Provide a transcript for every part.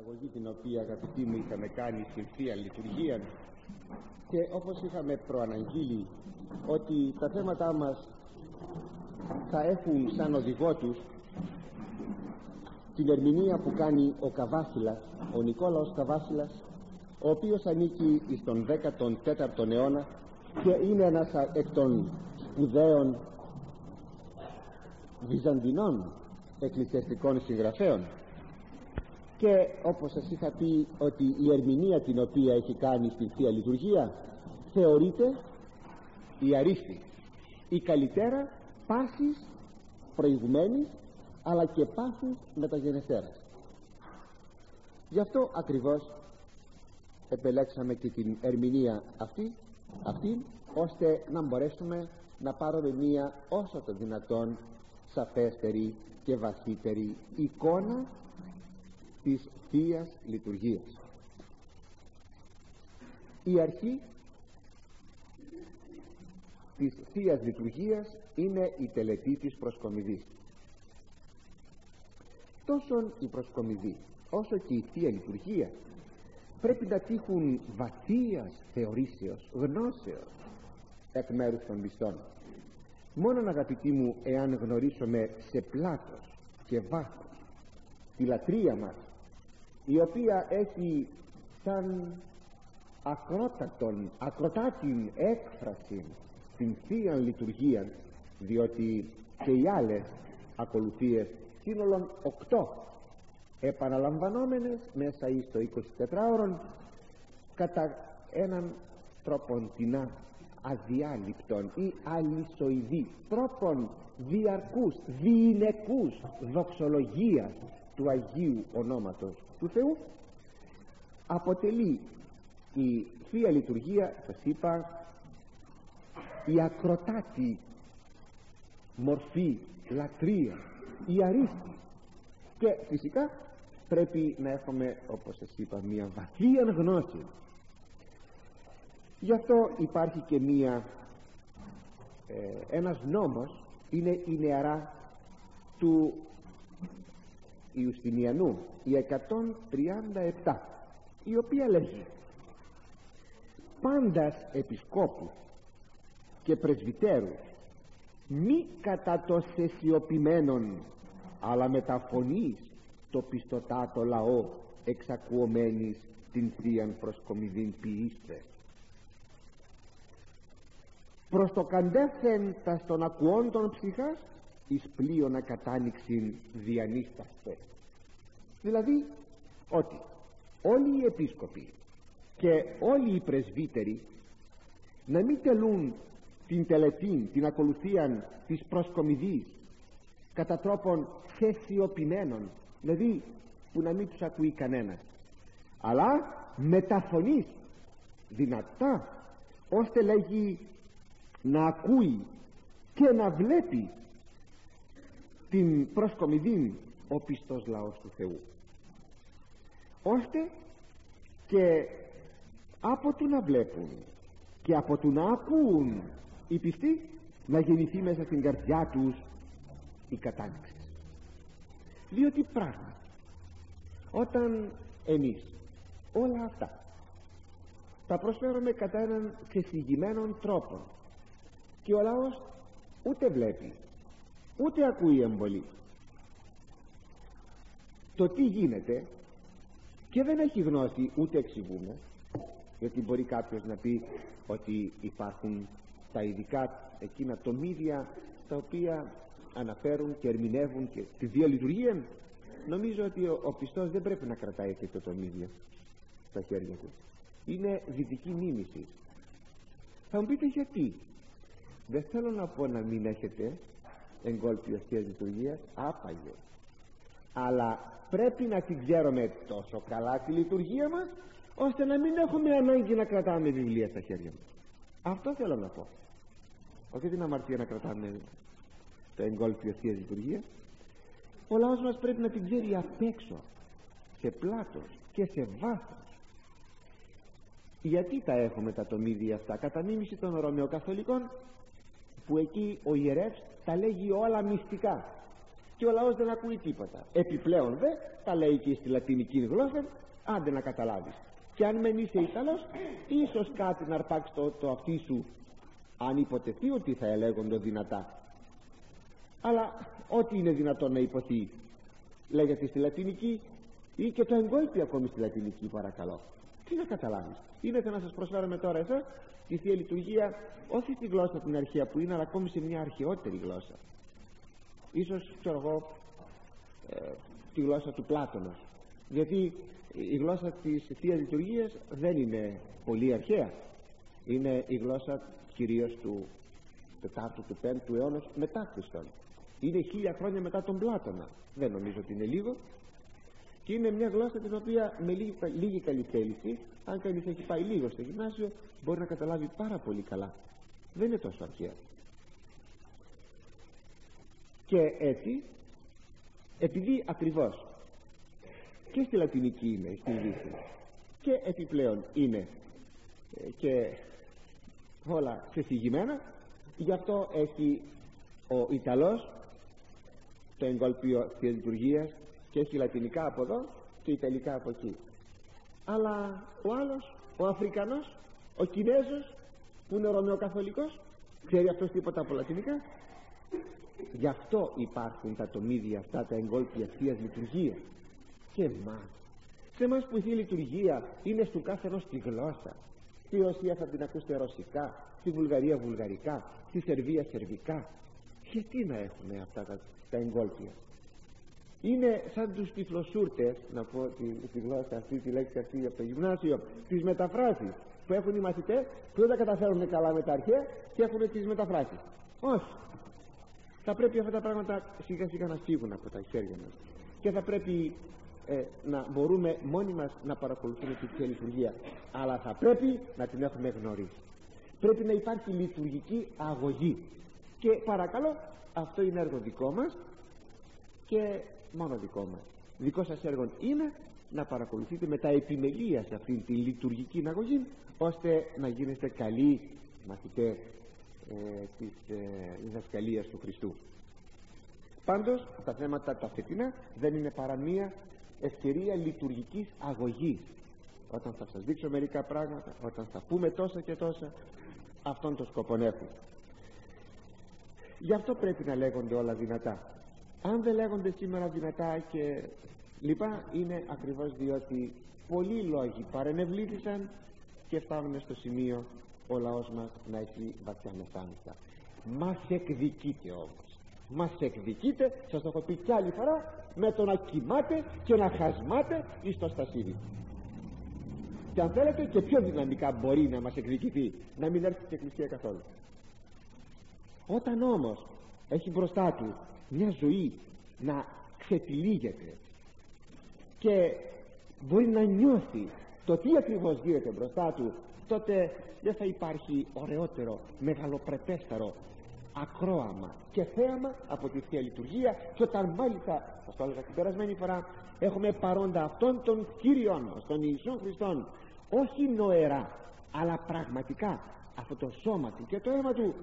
αγωγή την οποία αγαπητοί μου είχαμε κάνει στην Θεία Λειτουργία. Και όπως είχαμε προαναγγείλει ότι τα θέματά μας θα έχουν σαν οδηγό τους την ερμηνεία που κάνει ο Καβάσιλας, ο Νικόλαος Καβάσιλας ο οποίος ανήκει στον 14ο αιώνα και είναι ένας εκ των σπουδαίων βυζαντινών εκκλησιαστικών συγγραφέων και όπως σας είχα πει ότι η ερμηνεία την οποία έχει κάνει στη Θεία Λειτουργία θεωρείται η αρίστη η καλυτέρα πάσης προηγουμένης αλλά και πάθους μεταγενεστέρας γι' αυτό ακριβώς επελέξαμε και την ερμηνεία αυτή, αυτή ώστε να μπορέσουμε να πάρουμε μία όσο το δυνατόν σαφέστερη και βαθύτερη εικόνα της Θείας Λειτουργίας. Η αρχή της Θείας Λειτουργίας είναι η τελετή της προσκομιδής. Τόσο η προσκομιδή όσο και η Θεία Λειτουργία πρέπει να τύχουν βαθίας θεωρήσεως, γνώσεως εκ μέρους των πιστών μόνον αγαπητοί μου εάν γνωρίσουμε σε πλάτος και βάθος τη λατρεία μας η οποία έχει σαν ακρότατον, ακροτάτην έκφραση την Θεία Λειτουργία διότι και οι άλλες ακολουθίες σύνολον οκτώ επαναλαμβανόμενες μέσα εις το 24ωρο κατά έναν τρόπον τεινά αδιάλειπτον ή αλυσοειδή τρόπον διαρκούς, διηνεκούς δοξολογίας του Αγίου Ονόματος του Θεού αποτελεί η Θεία Λειτουργία σας είπα η ακροτάτη μορφή λατρεία η αρίστη. Και φυσικά πρέπει να έχουμε όπως σας είπα μια βαθία γνώση γι' αυτό υπάρχει και μια ε, ένας νόμος είναι η νεαρά του Ιουστινιανού η 137 η οποία λέγει πάντας επισκόπους και πρεσβυτέρους μη κατά το σεσιοποιημένον αλλά με τα φωνής το πιστοτάτο λαό εξακουωμένης την θείαν προσκομιδήν ποιήστε προς το καντέθεν τα στον ακουών των ψυχάς εις πλοίωνα κατάνοιξην διανύσταστε δηλαδή ότι όλοι οι επίσκοποι και όλοι οι πρεσβύτεροι να μην τελούν την τελετή, την ακολουθία της προσκομιδής κατά τρόπον θεσιοποιημένων δηλαδή που να μην τους ακούει κανένας αλλά μεταφωνείς δυνατά ώστε λέγει να ακούει και να βλέπει την προσκομιδή ο πιστός λαός του Θεού. Ώστε και από του να βλέπουν και από του να ακούν οι πιστοί να γεννηθεί μέσα στην καρδιά τους η κατάληξη. Διότι πράγματι όταν εμείς όλα αυτά τα προσφέρουμε κατά έναν ξεσυγημένον τρόπο και ο λαός ούτε βλέπει ούτε ακούει εμβολή. Το τι γίνεται και δεν έχει γνώση ούτε εξηγούμε γιατί μπορεί κάποιος να πει ότι υπάρχουν τα ειδικά εκείνα τομίδια τα οποία αναφέρουν και ερμηνεύουν και τη διαλειτουργία. Νομίζω ότι ο, ο πιστός δεν πρέπει να κρατάει και το τομίδια στα χέρια του. Είναι δυτική μίμηση. Θα μου πείτε γιατί. Δεν θέλω να πω να μην έχετε εγκόλπη αστεία λειτουργίας άπαγε. Αλλά πρέπει να την ξέρουμε τόσο καλά τη λειτουργία μας ώστε να μην έχουμε ανάγκη να κρατάμε βιβλία στα χέρια μας. Αυτό θέλω να πω. Όχι την αμαρτία να κρατάμε το εγκόλπιο Θεία Λειτουργία. Ο λαός μας πρέπει να την ξέρει απ' έξω σε πλάτος και σε βάθος. Γιατί τα έχουμε τα τομίδια αυτά κατά μίμηση των Ρωμαιοκαθολικών που εκεί ο ιερεύς τα λέγει όλα μυστικά. Και ο λαός δεν ακούει τίποτα. Επιπλέον δε τα λέει και στη λατινική γλώσσα άντε να καταλάβεις. Και αν μεν είσαι Ιταλός ίσως κάτι να αρπάξεις το, το αυτί σου αν υποτεθεί ότι θα ελέγονται δυνατά. Αλλά ό,τι είναι δυνατόν να υποθεί λέγεται στη λατινική ή και το εγκόλπι ακόμη στη λατινική παρακαλώ τι να καταλάβεις είναι να σας προσφέρουμε τώρα εσάς τη Θεία Λειτουργία όχι στη γλώσσα την αρχαία που είναι αλλά ακόμη σε μια αρχαιότερη γλώσσα. Ίσως ξέρω εγώ ε, τη γλώσσα του Πλάτωνος. Γιατί η γλώσσα της Θεία Λειτουργίας δεν είναι πολύ αρχαία. Είναι η γλώσσα κυρίως του 4ου του 5ου αιώνα μετά Χριστόν. Είναι χίλια χρόνια μετά τον Πλάτωνα. Δεν νομίζω ότι είναι λίγο και είναι μια γλώσσα την οποία με λίγη, λίγη καλή θέληση αν κανείς έχει πάει λίγο στο γυμνάσιο μπορεί να καταλάβει πάρα πολύ καλά. Δεν είναι τόσο αρχαία. Και έτσι επειδή ακριβώς και στη λατινική είναι στη Δύση και επιπλέον είναι ε, και όλα ξεσυγημένα γι' αυτό έχει ο Ιταλός το εγκόλπιο της λειτουργίας και έχει λατινικά από εδώ και ιταλικά από εκεί. Αλλά ο άλλος ο Αφρικανός ο Κινέζος που είναι Ρωμαιοκαθολικός ξέρει αυτός τίποτα από λατινικά. Γι' αυτό υπάρχουν τα τομίδια αυτά τα εγκόλπια Θείας λειτουργία. Και εμάς σε εμάς που η Θεία Λειτουργία είναι στου κάθε ενός τη γλώσσα. Στη Ρωσία θα την ακούσετε ρωσικά στη Βουλγαρία βουλγαρικά στη Σερβία σερβικά. Γιατί να έχουμε αυτά τα, τα εγκόλπια; Είναι σαν τους τυφλοσούρτες να πω τη, τη γλώσσα αυτή τη λέξη αυτή από το γυμνάσιο τις μεταφράσεις που έχουν οι μαθητές που δεν τα καταφέρουν καλά με τα αρχαία και έχουν τις μεταφράσεις. Όχι. Θα πρέπει αυτά τα πράγματα σιγά σιγά να φύγουν από τα χέρια μας. Και θα πρέπει ε, να μπορούμε μόνοι μας να παρακολουθούμε τη Θεία Λειτουργία. Αλλά θα πρέπει να την έχουμε γνωρίσει. Πρέπει να υπάρχει λειτουργική αγωγή. Και παρακαλώ αυτό είναι έργο δικό μας. Και μόνο δικό μας. Δικό σας έργο είναι να παρακολουθείτε με τα επιμελία σε αυτήν τη λειτουργική αγωγή ώστε να γίνεστε καλοί μαθητές ε, της ε, διδασκαλίας του Χριστού. Πάντως τα θέματα τα φετινά δεν είναι παρά μία ευκαιρία λειτουργικής αγωγής. Όταν θα σας δείξω μερικά πράγματα όταν θα πούμε τόσα και τόσα αυτόν τον σκοπό έχουν γι' αυτό πρέπει να λέγονται όλα δυνατά αν δεν λέγονται σήμερα δυνατά και λοιπά είναι ακριβώς διότι πολλοί λόγοι παρενευλήθησαν και φτάνουμε στο σημείο ο λαός μας να έχει βαθιά μεθάνιστα μας εκδικείται όμως. Μας εκδικείται σας το έχω πει κι άλλη φορά με το να κοιμάτε και να χασμάτε εις το στασίδι και αν θέλετε και πιο δυναμικά μπορεί να μας εκδικηθεί να μην έρθει στην εκκλησία καθόλου. Όταν όμως έχει μπροστά του μια ζωή να ξετυλίγεται και μπορεί να νιώθει το τι ακριβώς γίνεται μπροστά του τότε δεν θα υπάρχει ωραιότερο, μεγαλοπρεπέστερο ακρόαμα και θέαμα από τη Θεία Λειτουργία και όταν μάλιστα, σας το έλεγα την περασμένη φορά, έχουμε παρόντα αυτόν τον Κύριον μας, τον Ιησού Χριστόν, όχι νοερά, αλλά πραγματικά αυτό το σώμα του και το αίμα του,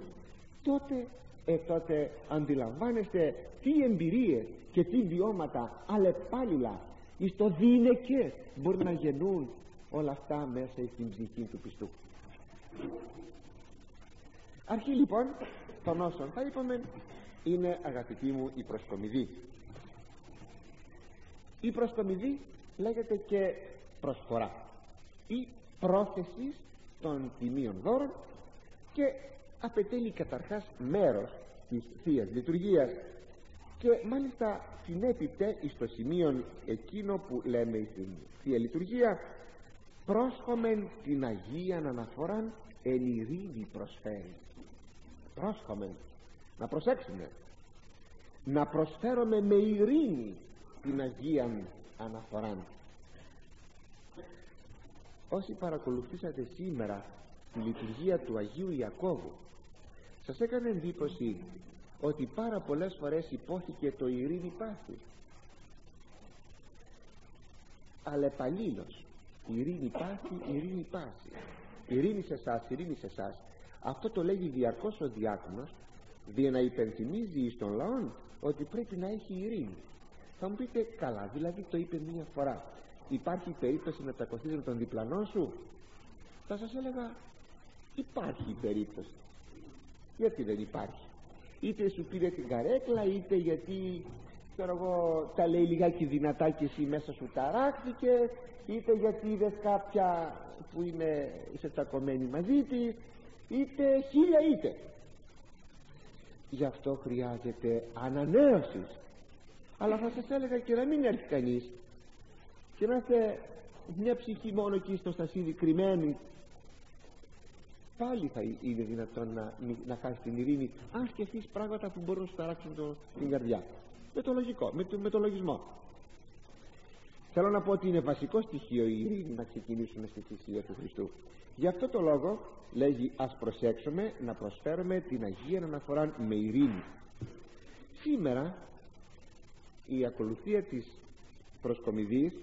τότε, ε, τότε αντιλαμβάνεστε τι εμπειρίες και τι βιώματα αλλεπάλληλα. Εις το διηνεκές μπορεί να γεννούν όλα αυτά μέσα στην ψυχή του πιστού. Αρχή λοιπόν των όσων θα είπαμε. Είναι αγαπητοί μου η προσκομιδή η προσκομιδή λέγεται και προσφορά. Ή πρόθεση των τιμίων δώρων και απαιτέλει καταρχάς μέρος της Θείας Λειτουργίας και μάλιστα συνέπειται εις το σημείο εκείνο που λέμε στην Θεία Λειτουργία πρόσχομεν την Αγία αναφοράν εν ειρήνη προσφέρει πρόσχομεν να προσέξουμε να προσφέρουμε με ειρήνη την Αγία αναφορά όσοι παρακολουθήσατε σήμερα τη λειτουργία του Αγίου Ιακώβου. Σας έκανε εντύπωση ότι πάρα πολλές φορές υπόθηκε το ειρήνη πάση αλλά επαλλήλως ειρήνη πάση, ειρήνη πάση ειρήνη σε εσάς, ειρήνη σε εσάς. Αυτό το λέγει διαρκώς ο διάκονος για να υπενθυμίζει εις τον λαό ότι πρέπει να έχει ειρήνη. Θα μου πείτε καλά δηλαδή το είπε μία φορά. Υπάρχει περίπτωση να τσακωθείς με τον διπλανό σου; Θα σας έλεγα υπάρχει περίπτωση. Γιατί δεν υπάρχει; Είτε σου πήρε την καρέκλα είτε γιατί ξέρω εγώ τα λέει λιγάκι δυνατά και εσύ μέσα σου ταράχθηκε είτε γιατί είδες κάποια που είναι είσαι τσακωμένη μαζί της είτε χίλια είτε. Γι' αυτό χρειάζεται ανανέωσης. Αλλά θα σας έλεγα και να μην έρθει κανείς και να είστε μια ψυχή μόνο εκεί στο στασίδι κρυμμένη πάλι θα είναι δυνατόν να, να χάσει την ειρήνη αν σκεφτείς πράγματα που μπορούν να σου ταράξουν το, την καρδιά. Με το λογικό, με το, με το λογισμό. Θέλω να πω ότι είναι βασικό στοιχείο η ειρήνη να ξεκινήσουμε στη θυσία του Χριστού. Γι' αυτό το λόγο λέγει ας προσέξουμε να προσφέρουμε την Αγία Αναφορά με ειρήνη σήμερα η ακολουθία της προσκομιδής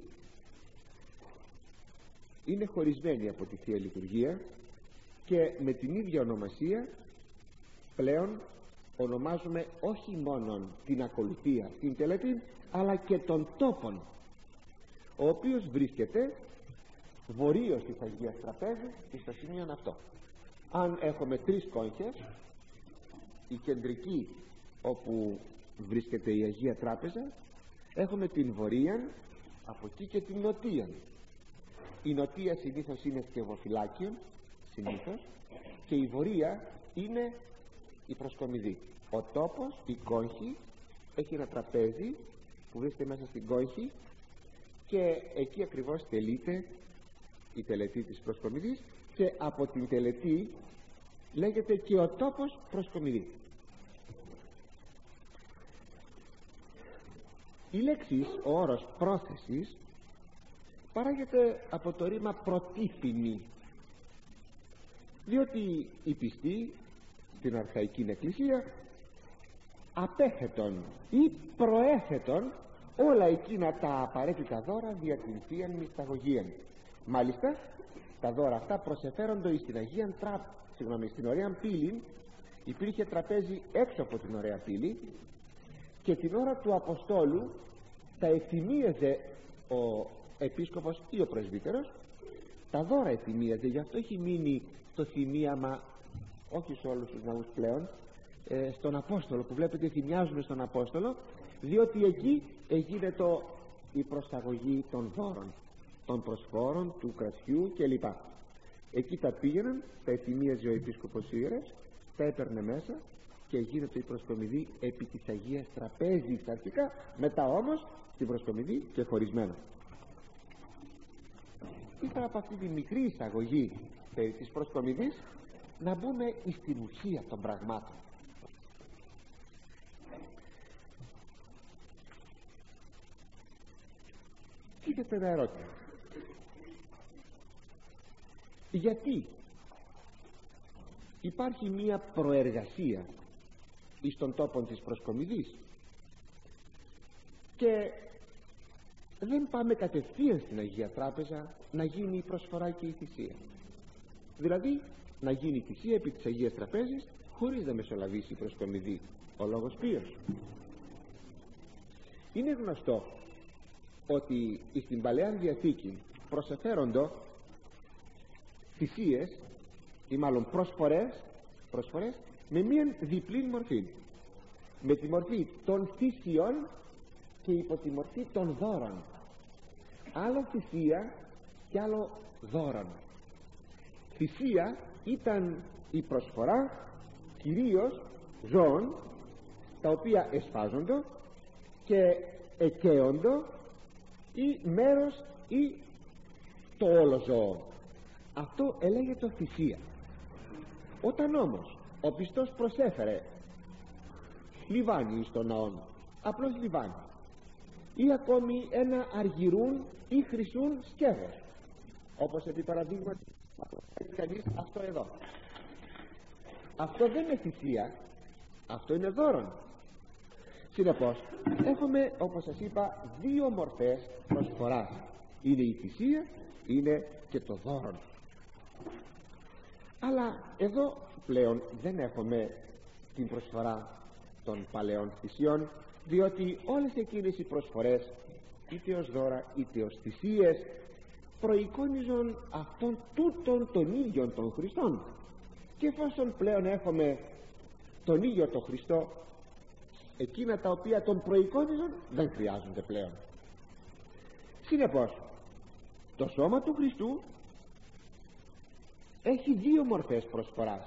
είναι χωρισμένη από τη Θεία Λειτουργία και με την ίδια ονομασία πλέον ονομάζουμε όχι μόνο την ακολουθία, την τελετή αλλά και τον τόπον ο οποίος βρίσκεται βορείως της Αγίας Τραπέζης και στο σημείο αυτό. Αν έχουμε τρεις κόγχες η κεντρική όπου βρίσκεται η Αγία Τράπεζα έχουμε την βορεία από εκεί και την νοτία η νοτία συνήθως είναι σκευοφυλάκιο συνήθως και η βορεία είναι η προσκομιδή. Ο τόπος, η κόγχη έχει ένα τραπέζι που βρίσκεται μέσα στην κόγχη και εκεί ακριβώς τελείται η τελετή της προσκομιδής και από την τελετή λέγεται και ο τόπος προσκομιδής. Η λέξη ο όρος πρόθεσης παράγεται από το ρήμα προτίθυμη διότι οι πιστοί στην αρχαϊκή εκκλησία απέθετον ή προέθετον όλα εκείνα τα απαραίτητα δώρα δια την Θείαν Μυσταγωγία μάλιστα τα δώρα αυτά προσεφέρονται στην Αγία Τραπ συγγνώμη, στην ωραία πύλη. Υπήρχε τραπέζι έξω από την ωραία πύλη και την ώρα του Αποστόλου τα ευθυμίαζε ο επίσκοπος ή ο πρεσβύτερος τα δώρα ευθυμίαζε γι' αυτό έχει μείνει το θυμίαμα όχι σε όλους τους ναούς πλέον ε, στον Απόστολο που βλέπετε θυμιάζουμε στον Απόστολο διότι εκεί έγινε το, η προσαγωγή των δώρων των προσφόρων, του κρατιού κλπ. Εκεί τα πήγαιναν τα εθιμίαζε ο επίσκοπος Ιερές τα έπαιρνε μέσα και γίνεται η προσκομιδή επί της Αγίας Τραπέζης αρχικά μετά όμως την προσκομιδή και χωρισμένο ήθελα από αυτή τη μικρή εισαγωγή περί της προσκομιδής να μπούμε στην ουσία των πραγμάτων. Τίθεται ένα ερώτημα. Γιατί υπάρχει μία προεργασία εις των τόπων της προσκομιδής και δεν πάμε κατευθείαν στην Αγία Τράπεζα να γίνει η προσφορά και η θυσία. Δηλαδή να γίνει η θυσία επί της Αγίας Τραπέζης χωρίς να μεσολαβήσει η προσκομιδή ο λόγος ποιος είναι γνωστό ότι στην Παλαιά Διαθήκη προσεφέροντο θυσίες ή μάλλον προσφορές, προσφορές με μία διπλή μορφή. Με τη μορφή των θυσιών και υπό τη μορφή των δώρων άλλο θυσία και άλλο δώρον. Θυσία ήταν η προσφορά κυρίως ζώων τα οποία εσφάζονται και εκαίοντο ή μέρος ή το όλο ζώο. Αυτό το θυσία. Όταν όμως ο πιστός προσέφερε λιβάνι στον ναό απλώς λιβάνι ή ακόμη ένα αργυρούν ή χρυσούν σκεύος. Όπως επί παραδείγματι κανείς αυτό εδώ. Αυτό δεν είναι θυσία αυτό είναι δώρον. Συνεπώς έχουμε όπως σας είπα δύο μορφές προσφοράς. Είναι η θυσία είναι και το δώρον. Αλλά εδώ πλέον δεν έχουμε την προσφορά των παλαιών θυσιών διότι όλες εκείνες οι προσφορές είτε ως δώρα είτε ως θυσίες προεικόνιζον αυτόν τούτον των ίδιων των Χριστών και εφόσον πλέον έχουμε τον ίδιο τον Χριστό εκείνα τα οποία τον προεικόνιζαν δεν χρειάζονται πλέον. Συνεπώς το σώμα του Χριστού έχει δύο μορφές προσφοράς.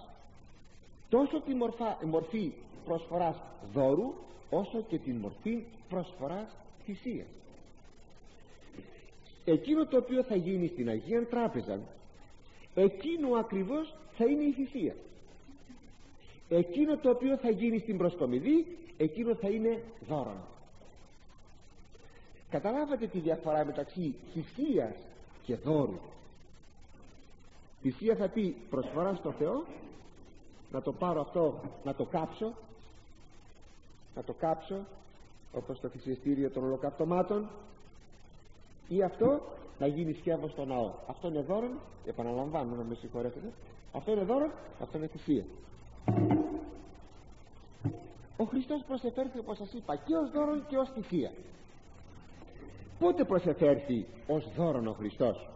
Τόσο τη μορφά, μορφή προσφοράς δώρου όσο και τη μορφή προσφοράς θυσίας εκείνο το οποίο θα γίνει στην Αγία Τράπεζα εκείνο ακριβώς θα είναι η θυσία. Εκείνο το οποίο θα γίνει στην προσκομιδή εκείνο θα είναι δώρο καταλάβατε τη διαφορά μεταξύ θυσίας και δώρου. Θυσία θα πει προσφορά στο Θεό να το πάρω αυτό να το κάψω να το κάψω όπως το θυσιαστήριο των ολοκαυτωμάτων ή αυτό να γίνει σκεύος στο ναό. Αυτό είναι δώρο επαναλαμβάνω να με συγχωρέσετε. Αυτό είναι δώρο αυτό είναι θυσία. Ο Χριστός προσεφέρθη όπως σας είπα και ως δώρο και ως θυσία. Πότε προσεφέρθη ως δώρο ο Χριστός;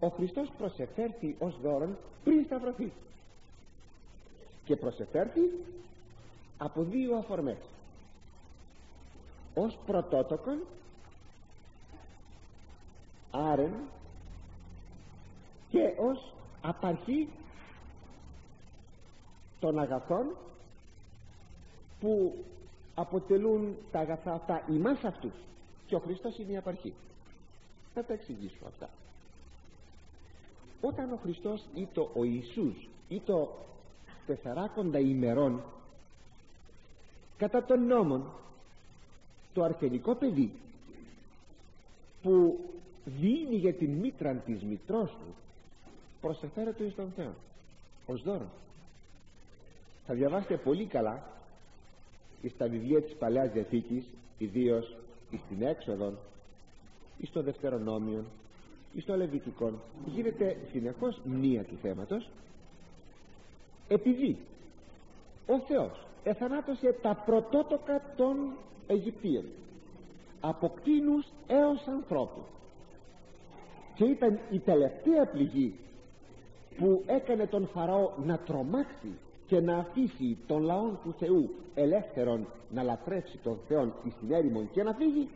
Ο Χριστός προσεφέρθη ως δώρο πριν σταυρωθεί. Και προσεφέρθη από δύο αφορμές. Ως πρωτότοκον άρεν και ως απαρχή των αγαθών που αποτελούν τα αγαθά αυτά ημάς αυτούς. Και ο Χριστός είναι η απαρχή. Θα τα εξηγήσω αυτά. Όταν ο Χριστός ή το ο Ιησούς ή το τεσσαράκοντα ημερών κατά των νόμων το αρσενικό παιδί που δίνει για την μήτρα της μητρός του προσεφέρεται εις τον Θεό ως δώρο. Θα διαβάσετε πολύ καλά στα βιβλία της Παλαιάς Διαθήκης ιδίως στην έξοδο ή στο Δευτερονόμιο ή στο Λεβιτικό γίνεται συνεχώς μία του θέματος επειδή ο Θεός εθανάτωσε τα πρωτότοκα των Αιγυπτίων από κτίνους έως ανθρώπους. Και ήταν η τελευταία πληγή που έκανε τον Φαραώ να τρομάξει και να αφήσει τον λαό του Θεού ελεύθερον να λατρεύσει τον Θεό εις την έρημον και να φύγει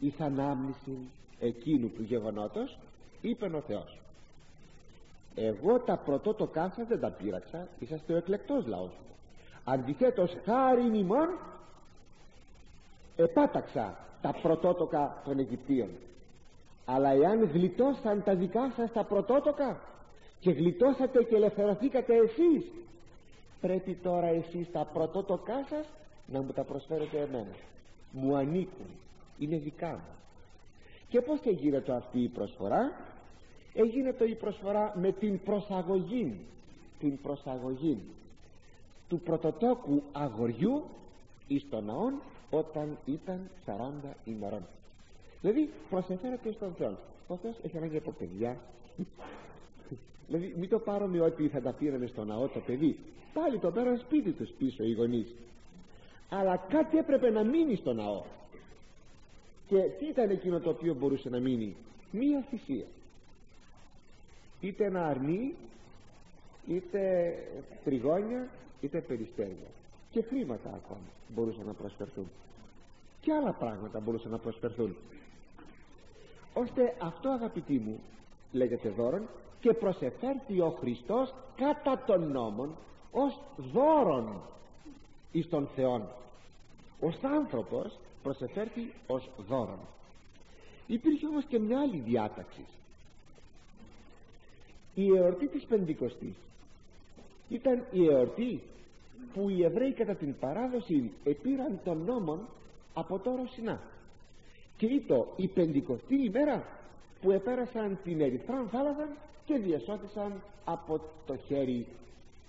η ανάμνηση εκείνου του γεγονότος είπε ο Θεός. Εγώ τα πρωτότοκά σας δεν τα πείραξα είσαστε ο εκλεκτός λαός μου αντιθέτως χάρη ημών επάταξα τα πρωτότοκα των Αιγυπτίων. Αλλά εάν γλιτώσαν τα δικά σας τα πρωτότοκα και γλιτώσατε και ελευθερωθήκατε εσείς πρέπει τώρα εσείς τα πρωτότοκά σας να μου τα προσφέρετε εμένα. Μου ανήκουν είναι δικά μου. Και πως γίνεται αυτή η προσφορά; Έγινε η προσφορά με την προσαγωγή την προσαγωγή του πρωτοτόκου αγοριού εις τον ναόν όταν ήταν 40 ημερών. Δηλαδή προσεφέρεται στον Θεό ο Θεός έχει ανάγκη από παιδιά. Δηλαδή μην το πάρουμε ότι θα τα πήραμε στο ναό το παιδί. Πάλι το πέραν σπίτι τους πίσω οι γονείς. Αλλά κάτι έπρεπε να μείνει στο ναό. Και τι ήταν εκείνο το οποίο μπορούσε να μείνει; Μία θυσία. Είτε ένα αρνί είτε τριγώνια είτε περιστέρια. Και χρήματα ακόμα μπορούσαν να προσφερθούν. Και άλλα πράγματα μπορούσαν να προσφερθούν. Ώστε αυτό αγαπητοί μου λέγεται δώρον και προσεφέρθη ο Χριστός κατά των νόμων ως δώρον εις τον Θεόν. Ως άνθρωπος προσεφέρθη ως δώρον. Υπήρχε όμως και μια άλλη διάταξη. Η εορτή της Πεντηκοστής ήταν η εορτή που οι Εβραίοι κατά την παράδοση επήραν των νόμων από το Ρωσινά και ήτο η πεντηκοστή ημέρα που επέρασαν την Ερυθρά θάλασσα και διασώθησαν από το χέρι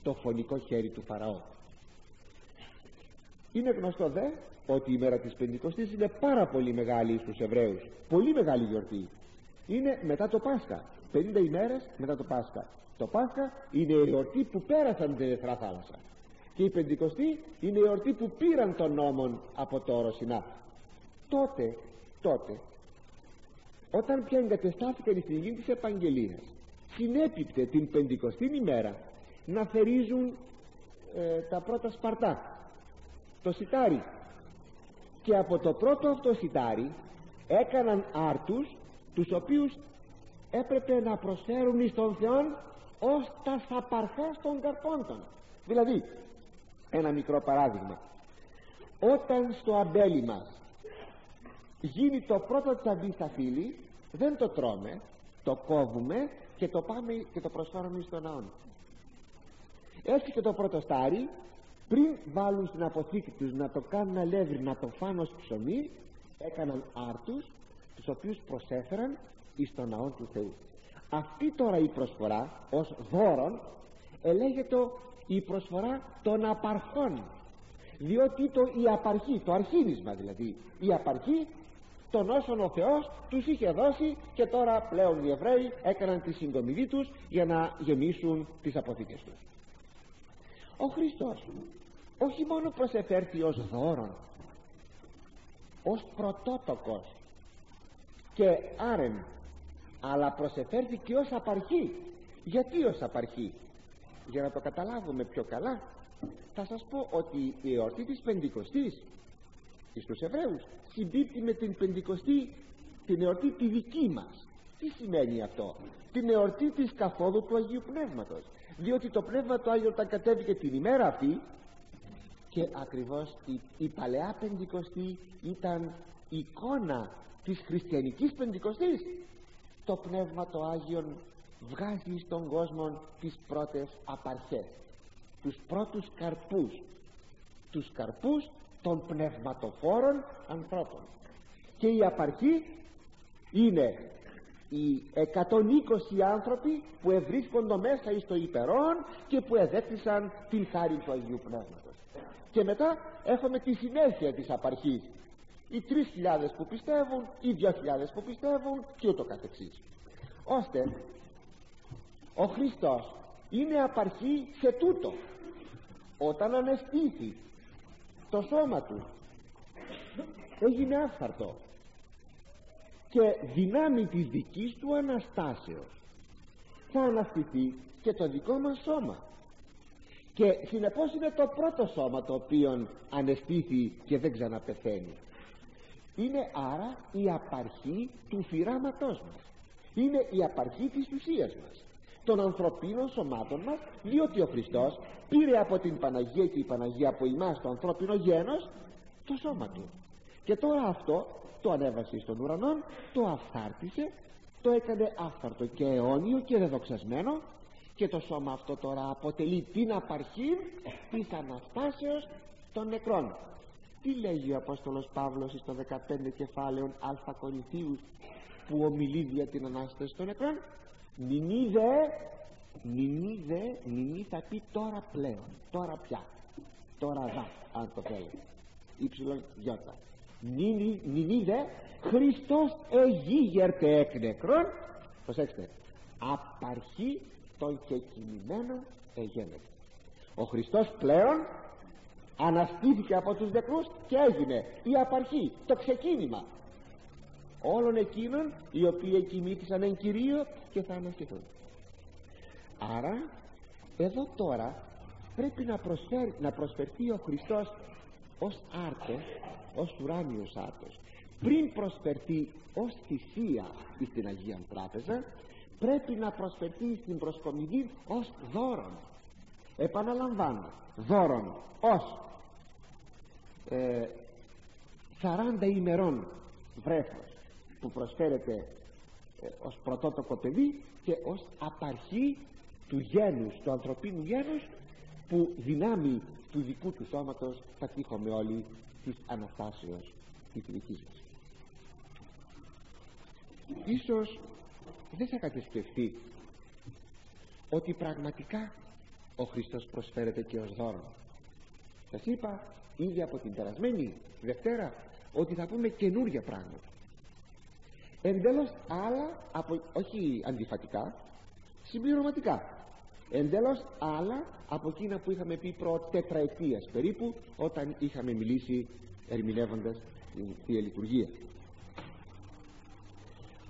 το φωνικό χέρι του Φαραώ. Είναι γνωστό δε ότι η μέρα της Πεντηκοστής είναι πάρα πολύ μεγάλη στους Εβραίους. Πολύ μεγάλη γιορτή. Είναι μετά το Πάσχα 50 ημέρες μετά το Πάσχα. Το Πάσχα είναι η γιορτή που πέρασαν την Ερυθρά θάλασσα. Και η Πεντηκοστή είναι η εορτή που πήραν τον νόμον από το Οροσινά. Τότε τότε όταν πια εγκατεστάθηκαν οι στιγμή της Επαγγελίας συνέπιπτε την Πεντηκοστή ημέρα να θερίζουν ε, τα πρώτα σπαρτά το σιτάρι. Και από το πρώτο αυτό σιτάρι έκαναν άρτους τους οποίους έπρεπε να προσφέρουν εις τον Θεό ως τα σαπαρχάς των καρπόντων. Δηλαδή ένα μικρό παράδειγμα. Όταν στο αμπέλι μας γίνει το πρώτο τσαμπί στα φύλλη δεν το τρώμε το κόβουμε και το πάμε και το προσφέρουμε στον ναό έτσι και το πρώτο στάρι πριν βάλουν στην αποθήκη τους να το κάνουν αλεύρι να το φάνε ως ψωμί έκαναν άρτους τους οποίους προσέφεραν εις τον ναό του Θεού. Αυτή τώρα η προσφορά ως δώρον ελέγεται η προσφορά των απαρχών. Διότι το, η απαρχή, το αρχίνισμα δηλαδή η απαρχή των όσων ο Θεός τους είχε δώσει και τώρα πλέον οι Εβραίοι έκαναν τη συγκομιδή τους για να γεμίσουν τις αποθήκες τους. Ο Χριστός όχι μόνο προσεφέρθη ως δώρον ως πρωτότοκος και άρεν αλλά προσεφέρθηκε ως απαρχή. Γιατί ως απαρχή; Για να το καταλάβουμε πιο καλά θα σας πω ότι η εορτή της Πεντηκοστής εις τους Εβραίους συμπίπτει με την Πεντηκοστή την εορτή τη δική μας. Τι σημαίνει αυτό; Την εορτή της καθόδου του Αγίου Πνεύματος. Διότι το Πνεύμα του Άγιο όταν κατέβηκε την ημέρα αυτή και ακριβώς η, η παλαιά Πεντηκοστή ήταν εικόνα της χριστιανικής Πεντηκοστής το Πνεύμα το Άγιον βγάζει στον κόσμο τις πρώτες απαρχές τους πρώτους καρπούς τους καρπούς των πνευματοφόρων ανθρώπων. Και η απαρχή είναι οι 120 άνθρωποι που ευρίσκονται μέσα εις το υπερόν και που εδέκτησαν την χάρη του Αγίου Πνεύματος. Και μετά έχουμε τη συνέχεια της απαρχής οι 3.000 που πιστεύουν οι 2.000 που πιστεύουν και ούτω καθεξής. Ώστε ο Χριστός είναι απαρχή σε τούτο. Όταν ανεστήθη το σώμα του έγινε άφθαρτο και δυνάμει της δικής του Αναστάσεως θα αναστηθεί και το δικό μας σώμα. Και συνεπώς είναι το πρώτο σώμα το οποίο ανεστήθη και δεν ξαναπεθαίνει είναι άρα η απαρχή του φυράματός μας. Είναι η απαρχή της ουσίας μας των ανθρωπίνων σωμάτων μας διότι ο Χριστός πήρε από την Παναγία και η Παναγία από εμάς το ανθρώπινο γένος το σώμα του. Και τώρα αυτό το ανέβασε στον ουρανό το αυθάρτησε το έκανε άφθαρτο και αιώνιο και δεδοξασμένο και το σώμα αυτό τώρα αποτελεί την απαρχή της Αναστάσεως των νεκρών τι λέγει ο Απόστολος Παύλος στο 15 κεφάλαιο Α Κορινθίους που ομιλεί για την Ανάσταση των νεκρών Νινίδε Νινίδε Νινί θα πει τώρα πλέον τώρα πια τώρα δα αν το θέλει ύψιλον γιώτα. Νινίδε Χριστός εγίγερτε εκ νεκρών προσέξτε απαρχή των κεκοιμημένων εγένεται ο Χριστός πλέον αναστήθηκε από τους νεκρούς και έγινε η απαρχή το ξεκίνημα. Όλων εκείνων οι οποίοι κοιμήθησαν εν κυρίω και θα αναστηθούν άρα εδώ τώρα πρέπει να, προσφέρει, να προσφερθεί ο Χριστός ως άρτος ως ουράνιος άρτος πριν προσφερθεί ως θυσία στην Αγία Τράπεζα πρέπει να προσφερθεί στην προσκομιδή ως δώρον. Επαναλαμβάνω δώρον ως ε, 40 ημερών βρέφος που προσφέρεται ε, ως πρωτότοκο παιδί και ως απαρχή του γένους, του ανθρωπίνου γένους που δυνάμει του δικού του σώματος θα τύχουμε όλοι της Αναστάσεως της δικής μας. Ίσως δεν θα κατασκευθεί ότι πραγματικά ο Χριστός προσφέρεται και ως δώρο. Σας είπα ήδη από την περασμένη Δευτέρα ότι θα πούμε καινούργια πράγματα. Εντελώς άλλα από, όχι αντιφατικά συμπληρωματικά. Εντελώς άλλα από εκείνα που είχαμε πει προ τετραετίας περίπου όταν είχαμε μιλήσει ερμηνεύοντας την Θεία Λειτουργία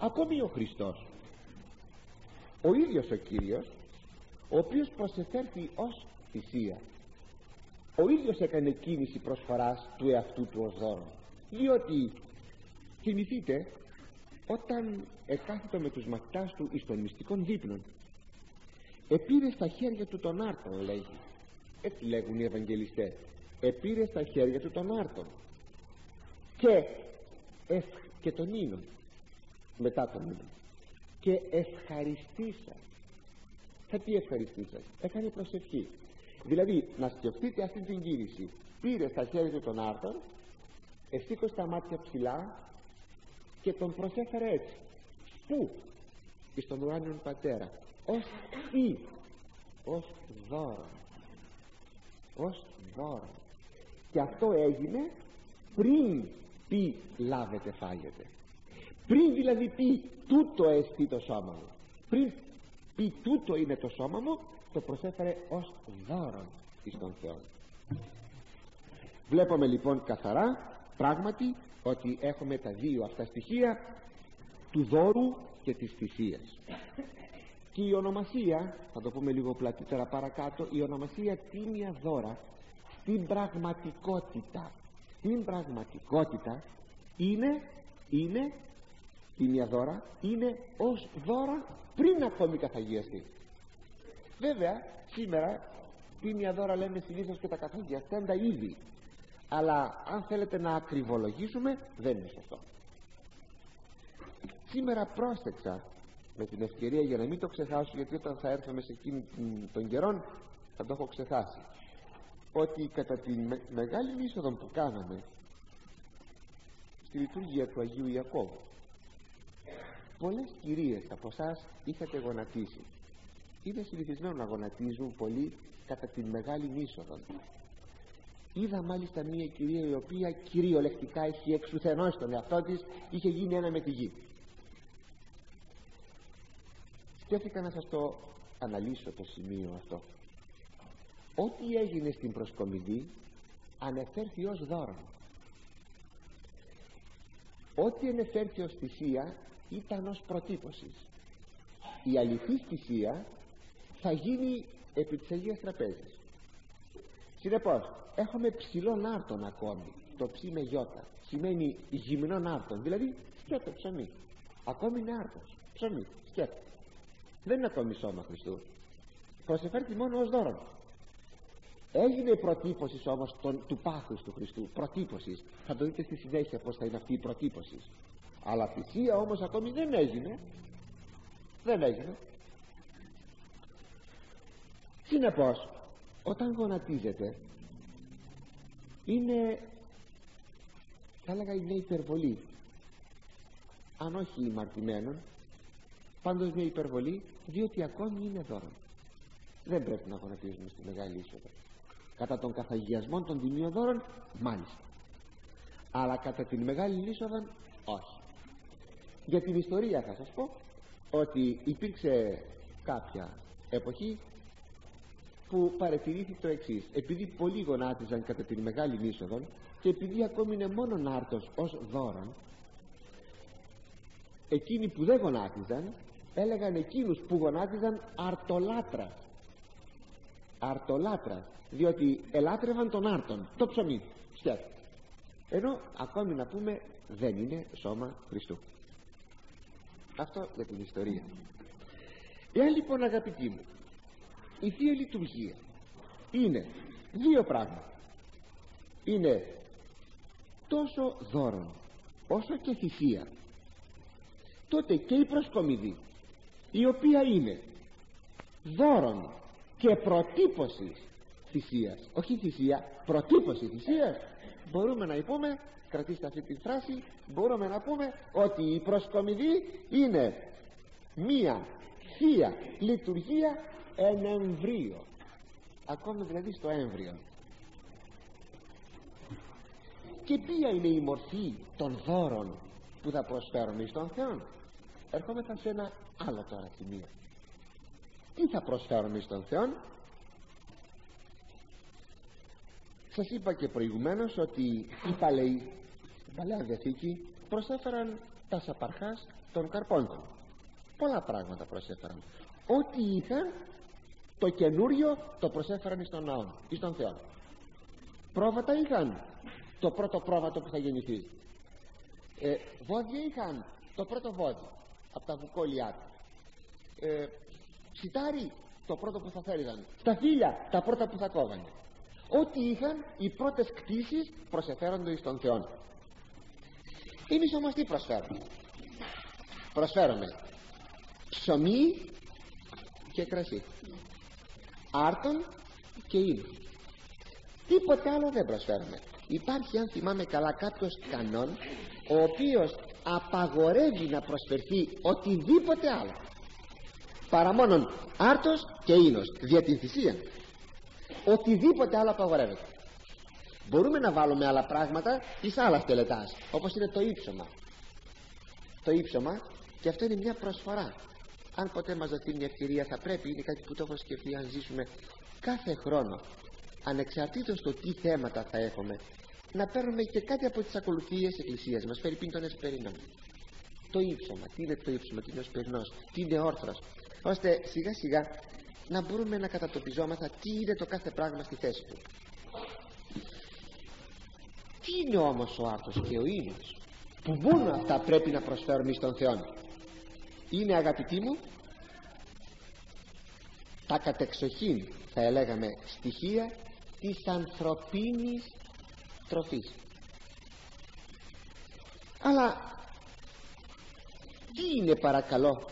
ακόμη ο Χριστός. Ο ίδιος ο Κύριος ο οποίος προσεφέρθη ως θυσία ο ίδιος έκανε κίνηση προσφοράς του εαυτού του ως δώρο. Διότι θυμηθείτε όταν εκάθετο με τους μαθητάς του εις των μυστικών δείπνων. Επήρε στα χέρια του τον άρτον λέγει έτσι λέγουν οι Ευαγγελιστές. Επήρε στα χέρια του τον άρτον και, εσ, και τον ίνον μετά τον ίνον και ευχαριστήσα θα τι ευχαριστήσας έκανε προσευχή δηλαδή να σκεφτείτε αυτή την κίνηση πήρε στα χέρια του τον άρτον εστίκωσε τα μάτια ψηλά και τον προσέφερε έτσι. Πού; Εις τον ουράνιον πατέρα. Ως ή ως δώρο. Ως δώρο. Και αυτό έγινε πριν πει λάβετε φάγετε. Πριν δηλαδή πει τούτο εστί το σώμα μου. Πριν πει τούτο είναι το σώμα μου το προσέφερε ως δώρο εις τον Θεό. Βλέπουμε λοιπόν καθαρά πράγματι ότι έχουμε τα δύο αυτά στοιχεία του δώρου και της θυσίας. Και η ονομασία θα το πούμε λίγο πλατύτερα παρακάτω η ονομασία τίμια δώρα στην πραγματικότητα στην πραγματικότητα είναι είναι τίμια δώρα είναι ως δώρα πριν ακόμη καθαγιαστεί βέβαια σήμερα τίμια δώρα λέμε συνήθως και τα καθαγιαστέντα ήδη. Αλλά αν θέλετε να ακριβολογήσουμε δεν είναι σωστό. Σήμερα πρόσεξα με την ευκαιρία για να μην το ξεχάσω γιατί όταν θα έρθουμε σε εκείνη τον καιρό θα το έχω ξεχάσει ότι κατά τη μεγάλη είσοδο που κάναμε στη λειτουργία του Αγίου Ιακώβου πολλές κυρίες από εσάς είχατε γονατίσει είναι συνηθισμένο να γονατίζουν πολύ κατά τη μεγάλη είσοδο είδα μάλιστα μια κυρία η οποία κυριολεκτικά έχει εξουθενώσει τον εαυτό της είχε γίνει ένα με τη γη. Σκέφτηκα να σας το αναλύσω το σημείο αυτό. Ό,τι έγινε στην προσκομιδή ανεφέρθη ως δώρο. Ό,τι ανεφέρθη ως θυσία ήταν ως προτύπωση. Η αληθής θυσία θα γίνει επί της Αγίας Τραπέζης. Συνεπώς έχουμε ψηλό άρτον ακόμη. Το ψι με γιώτα σημαίνει γυμνόν άρτον δηλαδή σκέτο ψωμί. Ακόμη είναι άρτος ψωμί σκέτο δεν είναι ακόμη σώμα Χριστού προσεφέρθη μόνο ως δώρο έγινε προτύπωση όμως του πάθους του Χριστού. Προτύπωσης. Θα το δείτε στη συνέχεια πως θα είναι αυτή η προτύπωση. Αλλά θυσία όμως ακόμη δεν έγινε. Δεν έγινε συνεπώς όταν γονατίζεται είναι θα έλεγα είναι υπερβολή. Αν όχι ημαρτημένων πάντως μια υπερβολή διότι ακόμη είναι δώρο δεν πρέπει να γονατίζουμε στη μεγάλη είσοδο. Κατά τον καθαγιασμό των τιμίων δώρων μάλιστα. Αλλά κατά την μεγάλη είσοδο όχι. Για την ιστορία θα σας πω ότι υπήρξε κάποια εποχή που παρατηρήθη το εξής. Επειδή πολλοί γονάτιζαν κατά την μεγάλη είσοδο και επειδή ακόμη είναι μόνο άρτος ως δώρον εκείνοι που δεν γονάτιζαν έλεγαν εκείνους που γονάτιζαν αρτολάτρα. Αρτολάτρα διότι ελάτρευαν τον άρτον το ψωμί. Σκέφτε. Ενώ ακόμη να πούμε δεν είναι σώμα Χριστού. Αυτό για την ιστορία. Εάν λοιπόν αγαπητοί μου η Θεία Λειτουργία είναι δύο πράγματα. Είναι τόσο δώρο όσο και θυσία. Τότε και η προσκομιδή η οποία είναι δώρον και προτύπωση θυσίας όχι θυσία, προτύπωση θυσίας μπορούμε να πούμε κρατήστε αυτή τη φράση μπορούμε να πούμε ότι η προσκομιδή είναι μία θεία λειτουργία εν εμβρίο. Ακόμη δηλαδή στο έμβριο. Και ποια είναι η μορφή των δώρων που θα προσφέρουμε στον Θεό ερχόμεθα σε ένα άλλο τώρα σημείο. Τι τι θα προσφέρουμε στον Θεό σας είπα και προηγουμένως ότι οι παλαιοί στην Παλαιά Διαθήκη προσέφεραν τα σαπαρχάς των καρπόντων πολλά πράγματα προσέφεραν. Ό,τι είχαν το καινούριο το προσέφεραν στον ναό ή στον Θεό. Πρόβατα είχαν. Το πρώτο πρόβατο που θα γεννηθεί. Ε, βόδια είχαν. Το πρώτο βόδι από τα βουκόλια τους. Ε, σιτάρι το πρώτο που θα θέλουν τα φίλια τα πρώτα που θα κόβανε. Ό,τι είχαν οι πρώτες κτήσεις προσεφέρονται στον Θεό. Εμείς όμως τι προσφέρουμε; Προσφέρουμε ψωμί και κρασί άρτον και ίνο τίποτε άλλο δεν προσφέρουμε. Υπάρχει αν θυμάμαι καλά κάποιος κανόν ο οποίος απαγορεύει να προσφερθεί οτιδήποτε άλλο παρά μόνον άρτος και ίνος δια την θυσία. Οτιδήποτε άλλο απαγορεύεται. Μπορούμε να βάλουμε άλλα πράγματα εις άλλα τελετάς όπως είναι το ύψωμα. Το ύψωμα και αυτό είναι μια προσφορά αν ποτέ μας δοθεί μια ευκαιρία θα πρέπει είναι κάτι που το έχω σκεφτεί αν ζήσουμε κάθε χρόνο ανεξαρτήτως το τι θέματα θα έχουμε να παίρνουμε και κάτι από τις ακολουθίες εκκλησίας μας. Περί τον εσπερινό το ύψωμα, τι είναι το ύψωμα, τι είναι ο εσπερινός τι είναι όρθρος. Ώστε σιγά σιγά να μπορούμε να κατατοπιζόμαστε τι είναι το κάθε πράγμα στη θέση του. Τι είναι όμως ο άρθρος και ο ήλιος που μόνο αυτά πρέπει να προσφέρουμε στον Θεό είναι αγαπητοί μου τα κατεξοχήν θα έλεγαμε στοιχεία της ανθρωπίνης τροφής. Αλλά τι είναι παρακαλώ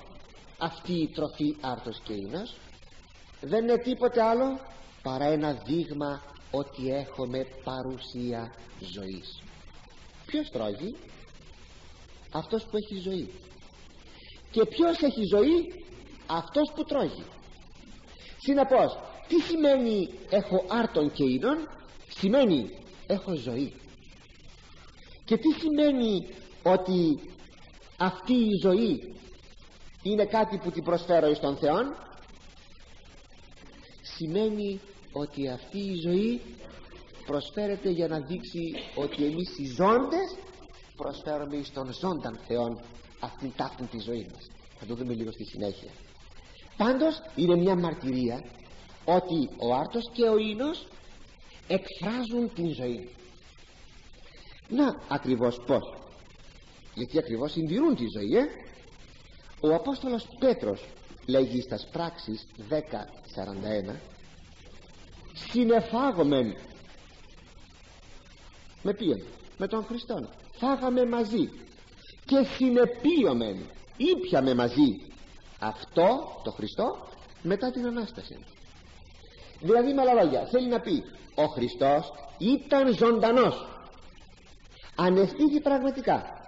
αυτή η τροφή άρτος και ίνος δεν είναι τίποτε άλλο παρά ένα δείγμα ότι έχουμε παρουσία ζωής. Ποιος τρώγει; Αυτός που έχει ζωή και ποιος έχει ζωή; Αυτός που τρώγει. Συνεπώς τι σημαίνει έχω άρτον και ίνον σημαίνει έχω ζωή και τι σημαίνει ότι αυτή η ζωή είναι κάτι που την προσφέρω εις τον Θεό σημαίνει ότι αυτή η ζωή προσφέρεται για να δείξει ότι εμείς οι ζώντες προσφέρουμε εις τον ζώνταν Θεόν αυτήν ταύτην της ζωής μας. Θα το δούμε λίγο στη συνέχεια. Πάντως είναι μια μαρτυρία ότι ο άρτος και ο ίνος εκφράζουν την ζωή. Να ακριβώς πως γιατί ακριβώς συντηρούν τη ζωή ε; ο Απόστολος Πέτρος λέγει στα πράξεις 10.41 συνεφάγομεν με ποιον; Με τον Χριστόν. Φάγαμε μαζί και συνεπίομεν ήπιαμε μαζί. Αυτό το Χριστό μετά την Ανάσταση. Δηλαδή με άλλα λόγια θέλει να πει ο Χριστός ήταν ζωντανός ανεστήθη πραγματικά.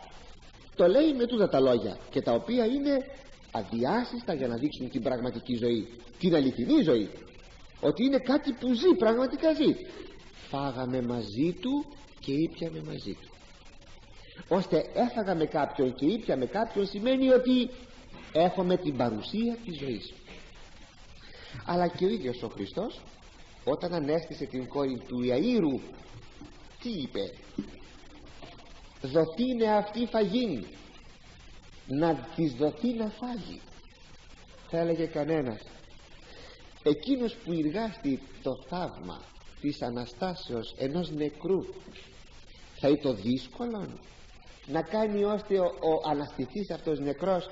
Το λέει με τούτα τα λόγια και τα οποία είναι αδιάσυστα για να δείξουν την πραγματική ζωή την αληθινή ζωή. Ότι είναι κάτι που ζει πραγματικά ζει. Φάγαμε μαζί του και ήπιαμε μαζί του ώστε έφαγα με κάποιον και ήπια με κάποιον σημαίνει ότι έχουμε την παρουσία της ζωής. Αλλά και ο ίδιος ο Χριστός όταν ανέστησε την κόρη του Ιαΐρου τι είπε; Δοθήνε αυτή φαγήν να της δοθεί να φάγει θα έλεγε κανένας. Εκείνος που εργάστη το θαύμα της Αναστάσεως ενός νεκρού θα είναι το δύσκολο να κάνει ώστε ο, ο αναστηθής αυτός νεκρός